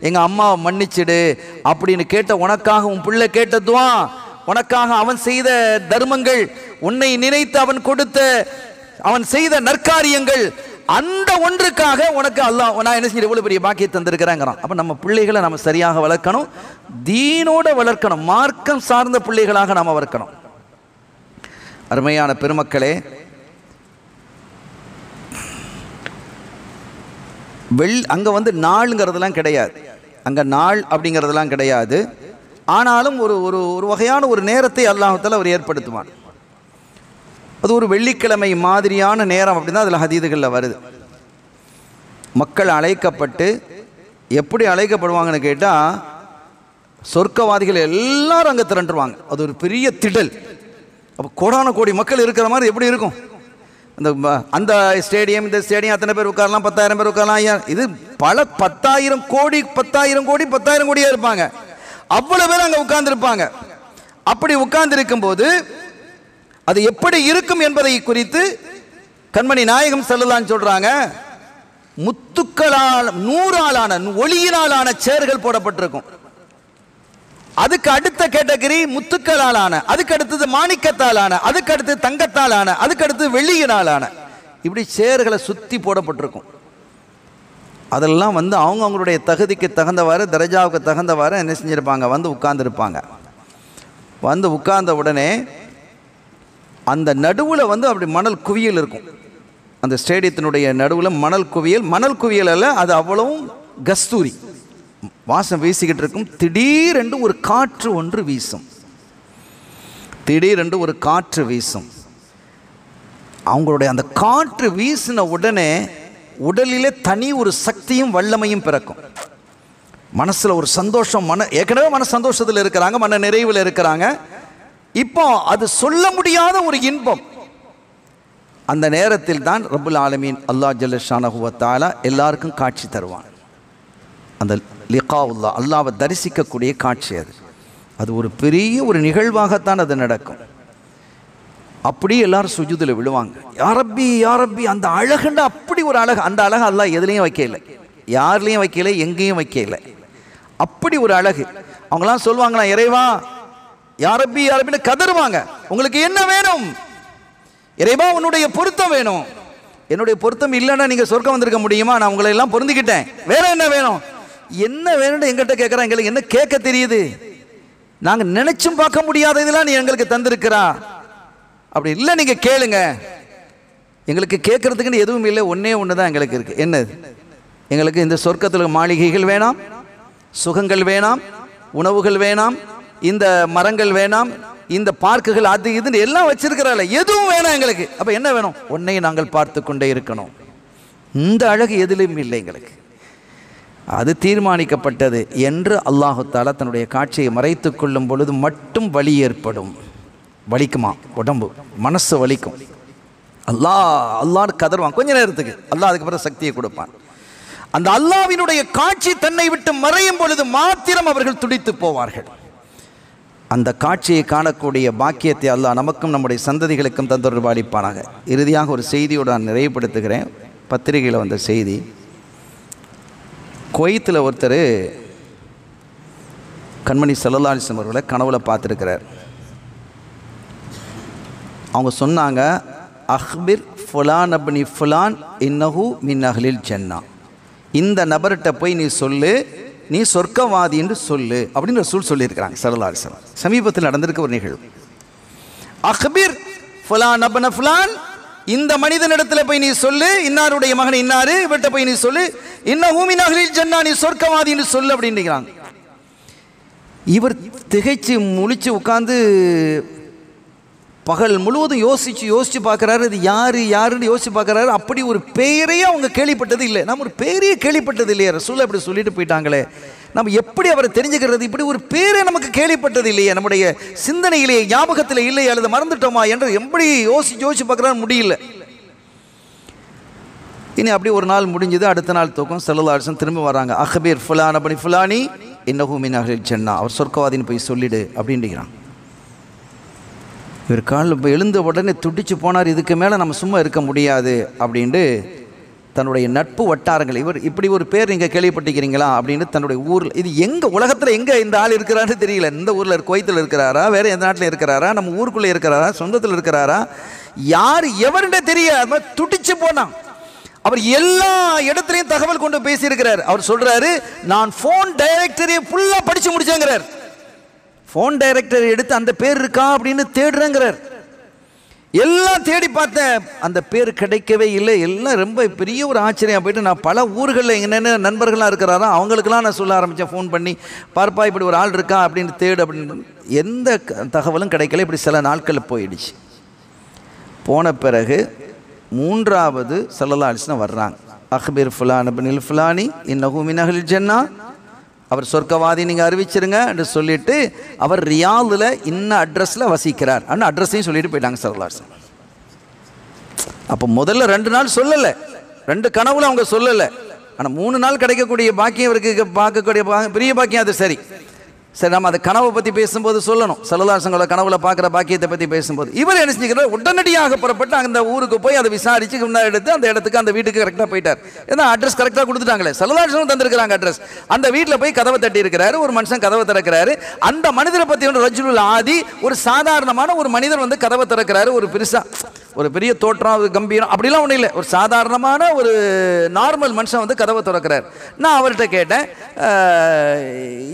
Speaker 1: எங்கள் அம்மாவை மன்னிச்சிடு அப்படின்னு கேட்ட உனக்காக உன் பிள்ளை கேட்டதுவா உனக்காக அவன் செய்த தர்மங்கள் உன்னை நினைத்து அவன் கொடுத்த அவன் செய்த நற்காரியங்கள் அந்த ஒன்றுக்காக உனக்கு அல்லாஹ் நான் என்ன செய்ய இவ்வளோ பெரிய பாக்கியம் தந்திருக்கிறேங்கிறான். அப்போ நம்ம பிள்ளைகளை நம்ம சரியாக வளர்க்கணும் தீனோட வளர்க்கணும் மார்க்கம் சார்ந்த பிள்ளைகளாக நாம் வளர்க்கணும். அருமையான பெருமக்களே வெள் அங்கே வந்து நாளுங்கிறதெல்லாம் கிடையாது. அங்கே நாள் அப்படிங்கிறதெல்லாம் கிடையாது. ஆனாலும் ஒரு ஒரு ஒரு வகையான ஒரு நேரத்தை அல்லாஹத்தில் அவர் ஏற்படுத்துவார் அது ஒரு வெள்ளிக்கிழமை மாதிரியான நேரம் அப்படின்னா அதில் ஹதீதுகளில் வருது. மக்கள் அழைக்கப்பட்டு எப்படி அழைக்கப்படுவாங்கன்னு கேட்டால் சொர்க்கவாதிகள் எல்லாரும் அங்கே திரண்டுருவாங்க. அது ஒரு பெரிய திடல். அப்போ கோடான கோடி மக்கள் இருக்கிற மாதிரி எப்படி இருக்கும்? அந்த அந்த ஸ்டேடியம் இந்த ஸ்டேடியம் அத்தனை பேர் உட்காரலாம் பத்தாயிரம் பேர் உட்காரலாம் ஐயா. இது பல பத்தாயிரம் கோடி பத்தாயிரம் கோடி பத்தாயிரம் கோடியாக இருப்பாங்க. அவ்வளோ பேர் அங்கே உட்கார்ந்துருப்பாங்க. அப்படி உட்கார்ந்துருக்கும் போது அது எப்படி இருக்கும் என்பதை குறித்து கண்மணி நாயகம் செல்லலான்னு சொல்கிறாங்க முத்துக்களால் நூறாலான ஒளியினாலான சேர்கள் போடப்பட்டிருக்கும். அதுக்கு அடுத்த கேட்டகரி முத்துக்களாலான அதுக்கு அடுத்தது மாணிக்கத்தாலான அதுக்கு அடுத்து தங்கத்தாலான அதுக்கு அடுத்து வெள்ளியினாலான. இப்படி சேர்களை சுத்தி போடப்பட்டிருக்கும். அதெல்லாம் வந்து அவங்க அவங்களுடைய தகுதிக்கு தகுந்தவாறு தரஜாவுக்கு தகுந்தவாறு என்ன செஞ்சுருப்பாங்க? வந்து உட்கார்ந்துருப்பாங்க. வந்து உட்கார்ந்த உடனே அந்த நடுவில் வந்து அப்படி மணல் குவியல் இருக்கும். அந்த ஸ்டேடியத்தினுடைய நடுவில் மணல் குவியல். மணல் குவியல் அல்ல அது அவ்வளவும் கஸ்தூரி. வாசம் வீசிக்கிட்டு இருக்கும். திடீரென்று ஒரு காற்று ஒன்று வீசும். திடீரென்று ஒரு காற்று வீசும். அவங்களுடைய அந்த காற்று வீசின உடனே உடலிலே தனி ஒரு சக்தியும் வல்லமையும் பிறக்கும். மனசுல ஒரு சந்தோஷம் மன ஏற்கனவே மன சந்தோஷத்தில் இருக்கிறாங்க மன நிறைவில் இருக்கிறாங்க. இப்போ அது சொல்ல முடியாத ஒரு இன்பம். அந்த நேரத்தில் தான் ரபுல் ஆலமீன் அல்லாஹ் ஜல்லஷானஹுவத்தாலா எல்லாருக்கும் காட்சி தருவான். அந்த லிகாவுல்லா அல்லாவை தரிசிக்கக்கூடிய காட்சி அது. அது ஒரு பெரிய ஒரு நிகழ்வாகத்தான் அது நடக்கும். அப்படியே எல்லாரும் சுஜுதில் விழுவாங்க. யாரப்பி யாரப்பி அந்த அழகுண்டா அப்படி ஒரு அழகு அந்த அழகு அல்லா எதுலேயும் வைக்கல. யார்லேயும் வைக்கல எங்கேயும் வைக்கல. அப்படி ஒரு அழகு. அவங்களாம் சொல்லுவாங்களா இறைவா யாரப்பி யாரப்பின்னு கதறுவாங்க. உங்களுக்கு என்ன வேணும்? இறைவா உன்னுடைய பொருத்தம் வேணும். என்னுடைய பொருத்தம் இல்லைன்னா நீங்கள் சொர்க்கம் வந்திருக்க முடியுமா? நான் உங்களை எல்லாம் பொருந்திக்கிட்டேன். வேற என்ன வேணும்? என்ன வேணும்னு எங்கிட்ட கேட்குறா எங்களுக்கு என்ன கேட்க தெரியுது? நாங்கள் நினைச்சும் பார்க்க முடியாத இதெல்லாம் நீ எங்களுக்கு தந்திருக்கிறா. அப்படி இல்லை நீங்கள் கேளுங்க. எங்களுக்கு கேட்கறதுக்குன்னு எதுவும் இல்லை ஒன்றே ஒன்று தான் எங்களுக்கு இருக்குது என்னது? எங்களுக்கு இந்த சொர்க்கத்தில் மாளிகைகள் வேணாம் சுகங்கள் வேணாம் உணவுகள் வேணாம் இந்த மரங்கள் வேணாம் இந்த பார்க்குகள் அது இதுன்னு எல்லாம் வச்சிருக்கிறாள். எதுவும் வேணாம் எங்களுக்கு. அப்போ என்ன வேணும்? ஒன்றையும் நாங்கள் பார்த்து கொண்டே இருக்கணும். இந்த அழகு எதிலும் இல்லை எங்களுக்கு. அது தீர்மானிக்கப்பட்டது என்று அல்லாஹு தாலா தன்னுடைய காட்சியை மறைத்து கொள்ளும் பொழுது மட்டும் வலி ஏற்படும். வலிக்குமா? உடம்பு மனசு வலிக்கும். அல்லாஹ் அல்லான்னு கதறுவான். கொஞ்ச நேரத்துக்கு. அல்லாஹ் அதுக்கப்புறம் சக்தியை கொடுப்பான். அந்த அல்லாவினுடைய காட்சி தன்னை விட்டு மறையும் பொழுது மாத்திரம் அவர்கள் துடித்து போவார்கள். அந்த காட்சியை காணக்கூடிய பாக்கியத்தை அல்லாஹ் நமக்கும் நம்முடைய சந்ததிகளுக்கும் தந்தொடர்பு அளிப்பானாக இறுதியாக ஒரு செய்தியோடு நான் நிறைவுபடுத்துகிறேன். பத்திரிகையில் வந்த செய்தி. குவைத்தில் ஒருத்தர் கண்மணி செல்லலாலிசம் அவர்களை கனவுல பார்த்துருக்கிறார். அவங்க சொன்னாங்க அஹ்பிர் ஃபுலான் அப்னி ஃபுலான் இன்னஹு மின் அஹ்லில் சென்னா இந்த நபர்கிட்ட போய் நீ சொல்லு நீ சொர்க்கவாதி என்று சொல்லு அப்படின்னு ரசூல் சொல்லியிருக்கிறாங்க சரலாரிசன் சமீபத்தில் நடந்திருக்க ஒரு நிகழ்வு. அஹ்பிர் ஃபுலான் அப்ன ஃபுலான் இந்த மனிதனிடத்தில் போய் நீ சொல்லு இன்னாருடைய மகன் இன்னாரு இவர்கிட்ட போய் நீ சொல்லு இன்ன மின் அஹ்லில் நீ சொர்க்கவாதி என்று சொல்லு அப்படின்றாங்க இவர் திகைச்சு முழிச்சு உட்கார்ந்து பகல் முழுவதும் யோசிச்சு யோசிச்சு பார்க்குறாரு இது யாரு யாருன்னு யோசிச்சு பார்க்குறாரு. அப்படி ஒரு பெயரையே அவங்க கேள்விப்பட்டது இல்லை. நம்ம ஒரு பெயரையே கேள்விப்பட்டது இல்லையா ரசூல் அப்படி சொல்லிட்டு போயிட்டாங்களே. நம்ம எப்படி அவரை தெரிஞ்சுக்கிறது? இப்படி ஒரு பேரே நமக்கு கேள்விப்பட்டது இல்லையே. நம்முடைய சிந்தனையிலேயே ஞாபகத்தில் இல்லையா அல்லது மறந்துட்டோமா என்று எப்படி யோசிச்சு யோசிச்சு பார்க்குறாரு முடியல. இனி அப்படி ஒரு நாள் முடிஞ்சது அடுத்த நாள் தூக்கம். செல்லலாசன் திரும்ப வராங்க. அஹபீர் ஃபுலான் அப்படி ஃபுலானி இன்னஹூ மின் சென்னா அவர் சொர்க்கவாதின்னு போய் சொல்லிடு அப்படின்றான் இவர் காலில் இப்போ எழுந்த உடனே துடிச்சு போனார் இதுக்கு மேலே நம்ம சும்மா இருக்க முடியாது அப்படின்ட்டு தன்னுடைய நட்பு வட்டாரங்கள். இவர் இப்படி ஒரு பேர் நீங்கள் கேள்விப்பட்டிருக்கிறீங்களா அப்படின்னு தன்னுடைய ஊரில் இது எங்கே உலகத்தில் எங்கே இந்த ஆள் இருக்கிறான்னு தெரியல. இந்த ஊரில் குவைத்தில் இருக்கிறாரா வேறு எந்த நாட்டில் இருக்கிறாரா நம்ம ஊருக்குள்ளே இருக்கிறாரா சொந்தத்தில் இருக்கிறாரா? யார் எவருன்னு தெரியாம துடிச்சு போனான். அவர் எல்லா இடத்துலையும் தகவல் கொண்டு பேசியிருக்கிறார். அவர் சொல்கிறாரு நான் ஃபோன் டைரக்டரியை ஃபுல்லாக படித்து முடிச்சேங்கிறார். ஃபோன் டைரக்டர் எடுத்து அந்த பேர் இருக்கா அப்படின்னு தேடுறேங்கிறார். எல்லாம் தேடி பார்த்தேன். அந்த பேர் கிடைக்கவே இல்லை. எல்லாம் ரொம்ப பெரிய ஒரு ஆச்சரியம் போயிட்டு நான் பல ஊர்களில் என்னென்ன நண்பர்களாக இருக்கிறாரோ அவங்களுக்கெல்லாம் நான் சொல்ல ஆரம்பித்தேன். ஃபோன் பண்ணி பார்ப்பா இப்படி ஒரு ஆள் இருக்கா? அப்படின்னு தேடு அப்படின்னு. எந்த தகவலும் கிடைக்கல. இப்படி சில நாட்கள் போயிடுச்சு. போன பிறகு மூன்றாவது சல்லல்லா அலிஸ்னா வர்றாங்க. அஹ்பீர் ஃபுலான் அப்னில் ஃபுலானி இன்னஹு மின் ஜென்னா ஜன்னா அவர் சொர்க்கவாதி நீங்கள் அறிவிச்சிருங்க என்று சொல்லிட்டு அவர் ரியாலில் இன்ன அட்ரஸில் வசிக்கிறார். அந்த அட்ரஸையும் சொல்லிட்டு போயிட்டாங்க சரலார் சார். அப்போ முதல்ல ரெண்டு நாள் சொல்லலை. ரெண்டு கனவுல அவங்க சொல்லலை. ஆனால் மூணு நாள் கிடைக்கக்கூடிய பாக்கியம் இவருக்கு பார்க்கக்கூடிய பெரிய பாக்கியம் அது சரி. சரி நம்ம அந்த கனவை பற்றி பேசும்போது சொல்லணும். செல்லதாசங்களோட கனவுல பார்க்குற பாக்கியத்தை பற்றி பேசும்போது. இவர் என்ன செஞ்சுக்கிறார் உடனடியாக புறப்பட்டு அந்த ஊருக்கு போய் அதை விசாரிச்சு முன்னாடி எடுத்து அந்த இடத்துக்கு அந்த வீட்டுக்கு கரெக்டாக போயிட்டார். ஏன்னா அட்ரஸ் கரெக்டாக கொடுத்துட்டாங்களே. செல்லதாசனும் தந்திருக்கிறாங்க அட்ரஸ் அந்த வீட்டில் போய் கதவை தட்டி இருக்கிறாரு ஒரு மனுஷன் கதவை திறக்கிறாரு. அந்த மனிதரை பற்றி வந்து ரஜுலுல் ஆதி ஒரு சாதாரணமான ஒரு மனிதர் வந்து கதவை திறக்கிறாரு. ஒரு பெருசாக ஒரு பெரிய தோற்றம் ஒரு கம்பீரம் அப்படிலாம் ஒன்றும் இல்லை. ஒரு சாதாரணமான ஒரு நார்மல் மனுஷன் வந்து கதவை திறக்கிறார். நான் அவர்கிட்ட கேட்டேன்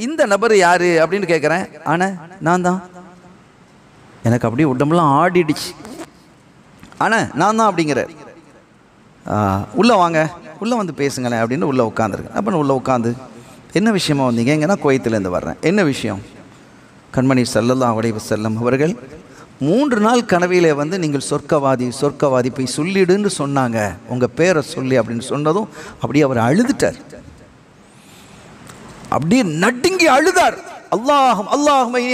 Speaker 1: இந்த நபர் யாரு? அப்படின்னு கேட்குறேன் ஆனால் நான் தான். எனக்கு அப்படியே உடம்புலாம் ஆடிடுச்சு. ஆனால் நான் தான் அப்படிங்கிற. உள்ளே வாங்க. உள்ளே வந்து பேசுங்களேன் அப்படின்னு உள்ளே உட்காந்துருக்கு அப்போ நான் உள்ளே உட்காந்து என்ன விஷயமா வந்தீங்க? எங்கன்னா கோயத்துலேருந்து வர்றேன். என்ன விஷயம்? கண்மணி சல்லல்லாஹு அலைஹி செல்லம் அவர்கள் மூன்று நாள் கனவிலே வந்து நீங்கள் சொர்க்கவாதி சொர்க்கவாதி போய் சொல்லிடுன்னு சொன்னாங்க. உங்கள் பேரை சொல்லி அப்படின்னு சொன்னதும் அப்படியே அவர் அழுதுட்டார். அப்படியே நடுங்கி அழுதார். அல்லாஹும் அல்லாஹும் இனி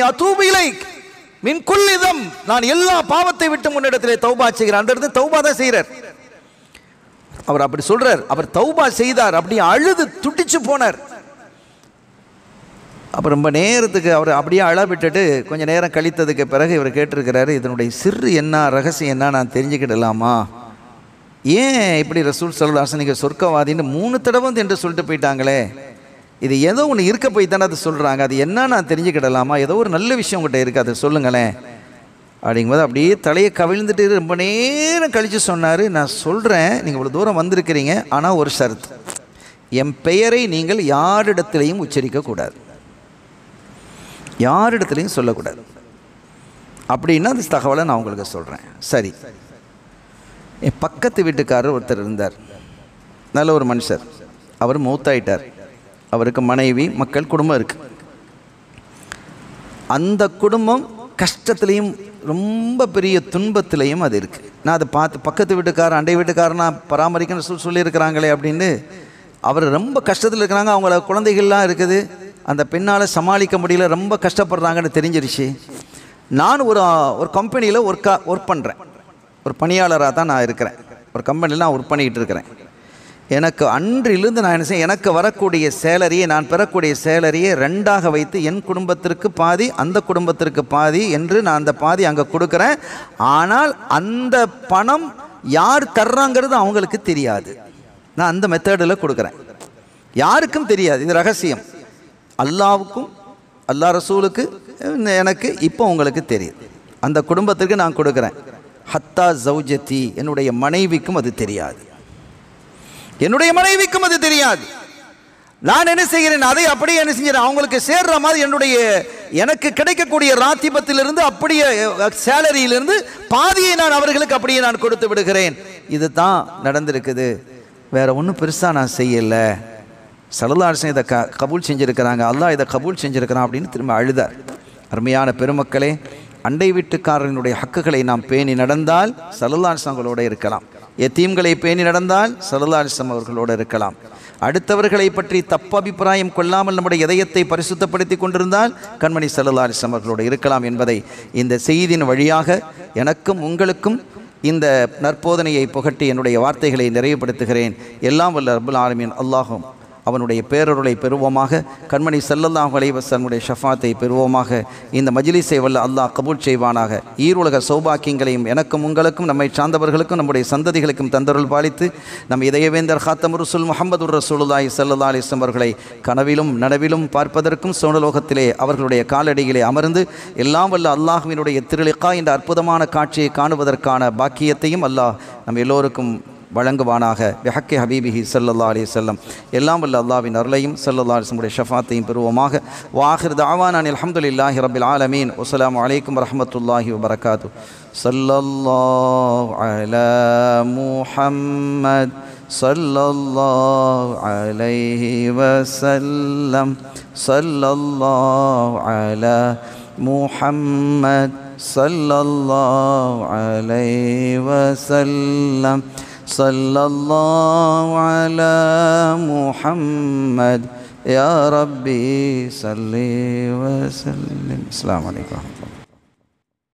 Speaker 1: மின் குல்லிதம் நான் எல்லா பாவத்தை விட்டு முன்னிடத்திலே தௌபா செய்கிறேன். அந்த இடத்துல தௌபா தான் செய்கிறார். அவர் அப்படி சொல்றார். அவர் தௌபா செய்தார். அப்படி அழுது துடிச்சு போனார். அப்போ ரொம்ப நேரத்துக்கு அவர் அப்படியே அழ விட்டுட்டு கொஞ்சம் நேரம் கழித்ததுக்கு பிறகு இவர் கேட்டிருக்கிறாரு இதனுடைய சிறு என்ன ரகசியம் என்ன நான் தெரிஞ்சுக்கிடலாமா? ஏன் இப்படி ரசூல் சல்லாசன் நீங்கள் சொர்க்கவாதின்னு மூணு தடவை என்று சொல்லிட்டு போயிட்டாங்களே? இது ஏதோ ஒன்று இருக்க போய் தானே அதை சொல்கிறாங்க அது என்ன நான் தெரிஞ்சுக்கிடலாமா? ஏதோ ஒரு நல்ல விஷயம் உங்கள்கிட்ட இருக்குது அதை சொல்லுங்களேன். அப்படிங்கும்போது அப்படியே தலையை கவிழ்ந்துட்டு ரொம்ப நேரம் கழித்து சொன்னார். நான் சொல்கிறேன் நீங்கள் இவ்வளோ தூரம் வந்திருக்கிறீங்க. ஆனால் ஒரு ஷரத்து என் பெயரை நீங்கள் யாரிடத்திலையும் உச்சரிக்கக்கூடாது யாரிடத்துலையும் சொல்லக்கூடாது. அப்படின்னா அந்த தகவலை நான் உங்களுக்கு சொல்கிறேன் சரி. என் பக்கத்து வீட்டுக்காரர் ஒருத்தர் இருந்தார். நல்ல ஒரு மனுஷர். அவர் மூத்தாயிட்டார். அவருக்கு மனைவி மக்கள் குடும்பம் இருக்குது அந்த குடும்பம் கஷ்டத்துலேயும் ரொம்ப பெரிய துன்பத்திலையும் அது இருக்குது நான் அதை பார்த்து பக்கத்து வீட்டுக்காரர் அண்டை வீட்டுக்காரனா பராமரிக்கணும்னு சொல்லி சொல்லியிருக்கிறாங்களே அப்படின்னு அவர் ரொம்ப கஷ்டத்தில் இருக்கிறாங்க. அவங்கள குழந்தைகள்லாம் இருக்குது. அந்த பெண்ணால் சமாளிக்க முடியல. ரொம்ப கஷ்டப்படுறாங்கன்னு தெரிஞ்சிருச்சு. நான் ஒரு ஒரு கம்பெனியில் ஒர்க்கா ஒர்க் பண்ணுறேன் ஒரு பணியாளராக தான் நான் இருக்கிறேன். ஒரு கம்பெனியில் நான் ஒர்க் பண்ணிக்கிட்டு இருக்கிறேன். எனக்கு அன்றிலிருந்து நான் என்ன செய்ய எனக்கு வரக்கூடிய சேலரியை நான் பெறக்கூடிய சேலரியை ரெண்டாக வைத்து என் குடும்பத்திற்கு பாதி அந்த குடும்பத்திற்கு பாதி என்று நான் அந்த பாதி அங்கே கொடுக்குறேன். ஆனால் அந்த பணம் யார் தர்றாங்கிறது அவங்களுக்கு தெரியாது. நான் அந்த மெத்தடில் கொடுக்குறேன். யாருக்கும் தெரியாது. இது ரகசியம். அல்லாவுக்கும் அல்லாஹ் ரசூலுக்கு எனக்கு இப்போ உங்களுக்கு தெரியுது. அந்த குடும்பத்திற்கு நான் கொடுக்குறேன். ஹத்தா ஜவுஜத்தி என்னுடைய மனைவிக்கும் அது தெரியாது. என்னுடைய மனைவிக்கும் அது தெரியாது. நான் என்ன செய்கிறேன்? அதை அப்படியே என்ன செஞ்சேன் அவங்களுக்கு சேர்ற மாதிரி என்னுடைய எனக்கு கிடைக்கக்கூடிய ராத்திபத்திலிருந்து அப்படியே சேலரியிலிருந்து பாதியை நான் அவர்களுக்கு அப்படியே நான் கொடுத்து விடுகிறேன். இது தான் நடந்திருக்குது. வேற ஒன்றும் பெருசாக நான் செய்யலை. சலதாரசன் இதை க கபூல் செஞ்சுருக்கிறாங்க. அல்லாஹ் இதை கபூல் செஞ்சுருக்கிறான் அப்படின்னு திரும்ப அழுதார். அருமையான பெருமக்களே அண்டை வீட்டுக்காரனுடைய ஹக்குகளை நாம் பேணி நடந்தால் சலதாரசங்களோடு இருக்கலாம். எத்தீம்களை பேணி நடந்தால் சலதாரசம் அவர்களோடு இருக்கலாம். அடுத்தவர்களை பற்றி தப்பு அபிப்பிராயம் கொள்ளாமல் நம்முடைய இதயத்தை பரிசுத்தப்படுத்தி கொண்டிருந்தால் கண்மணி சல்லல்லாஹிஸ்லாம் அவர்களோடு இருக்கலாம் என்பதை இந்த செய்தியின் வழியாக எனக்கும் உங்களுக்கும் இந்த நற்போதனையை புகட்டி என்னுடைய வார்த்தைகளை நிறைவுபடுத்துகிறேன். எல்லாம் வல்ல ரபுல் ஆலமின். அல்லாஹும் அவனுடைய பேரருளை பெறுவோமாக கண்மணி செல்லல்லாஹ் அலைவசனுடைய ஷஃபாத்தை பெறுவோமாக இந்த மஜிலிசை வல்ல அல்லாஹ் கபூல் செய்வானாக. ஈருலக சௌபாக்கியங்களையும் எனக்கும் உங்களுக்கும் நம்மை சார்ந்தவர்களுக்கும் நம்முடைய சந்ததிகளுக்கும் தந்தருள் பாலித்து நம் இதயவேந்தர் ஹாத்தம் ரசூல் முகமது ரசூலுல்லாய் செல்லல்லா அலிஸ்லம் அவர்களை கனவிலும் நனவிலும் பார்ப்பதற்கும் சோனலோகத்திலே அவர்களுடைய காலடியிலே அமர்ந்து எல்லாம் வல்ல அல்லாஹுவினுடைய திருளிக்கா என்ற அற்புதமான காட்சியை காணுவதற்கான பாக்கியத்தையும் அல்லாஹ் நம் எல்லோருக்கும் வழங்குவானாக. பிஹக்கி ஹபீபிஹி சல்லல்லா அலி செல்லம் எல்லாம் வல்ல அல்லாவின் அருளையும் சல்லல்லா அலிஸ்முடைய ஷஃபாத்தையும் பெறுவோமாக. வாஹிர் தாவான் அனில் அல்ஹம்துலில்லாஹி ரபில் ஆலமீன். வஸ்ஸலாமு அலைக்கும் வரஹ்மத்துல்லாஹி வபரகாத்து சல்லல்லாஹு அலா முஹம்மத் சல்லல்லாஹு அலைஹி வஸல்லம். சல்லல்லாஹு அலா முஹம்மத் சல்லல்லாஹு அலைஹி வஸல்லம். صلى الله على محمد. يا ربي صل وسلم. السلام عليكم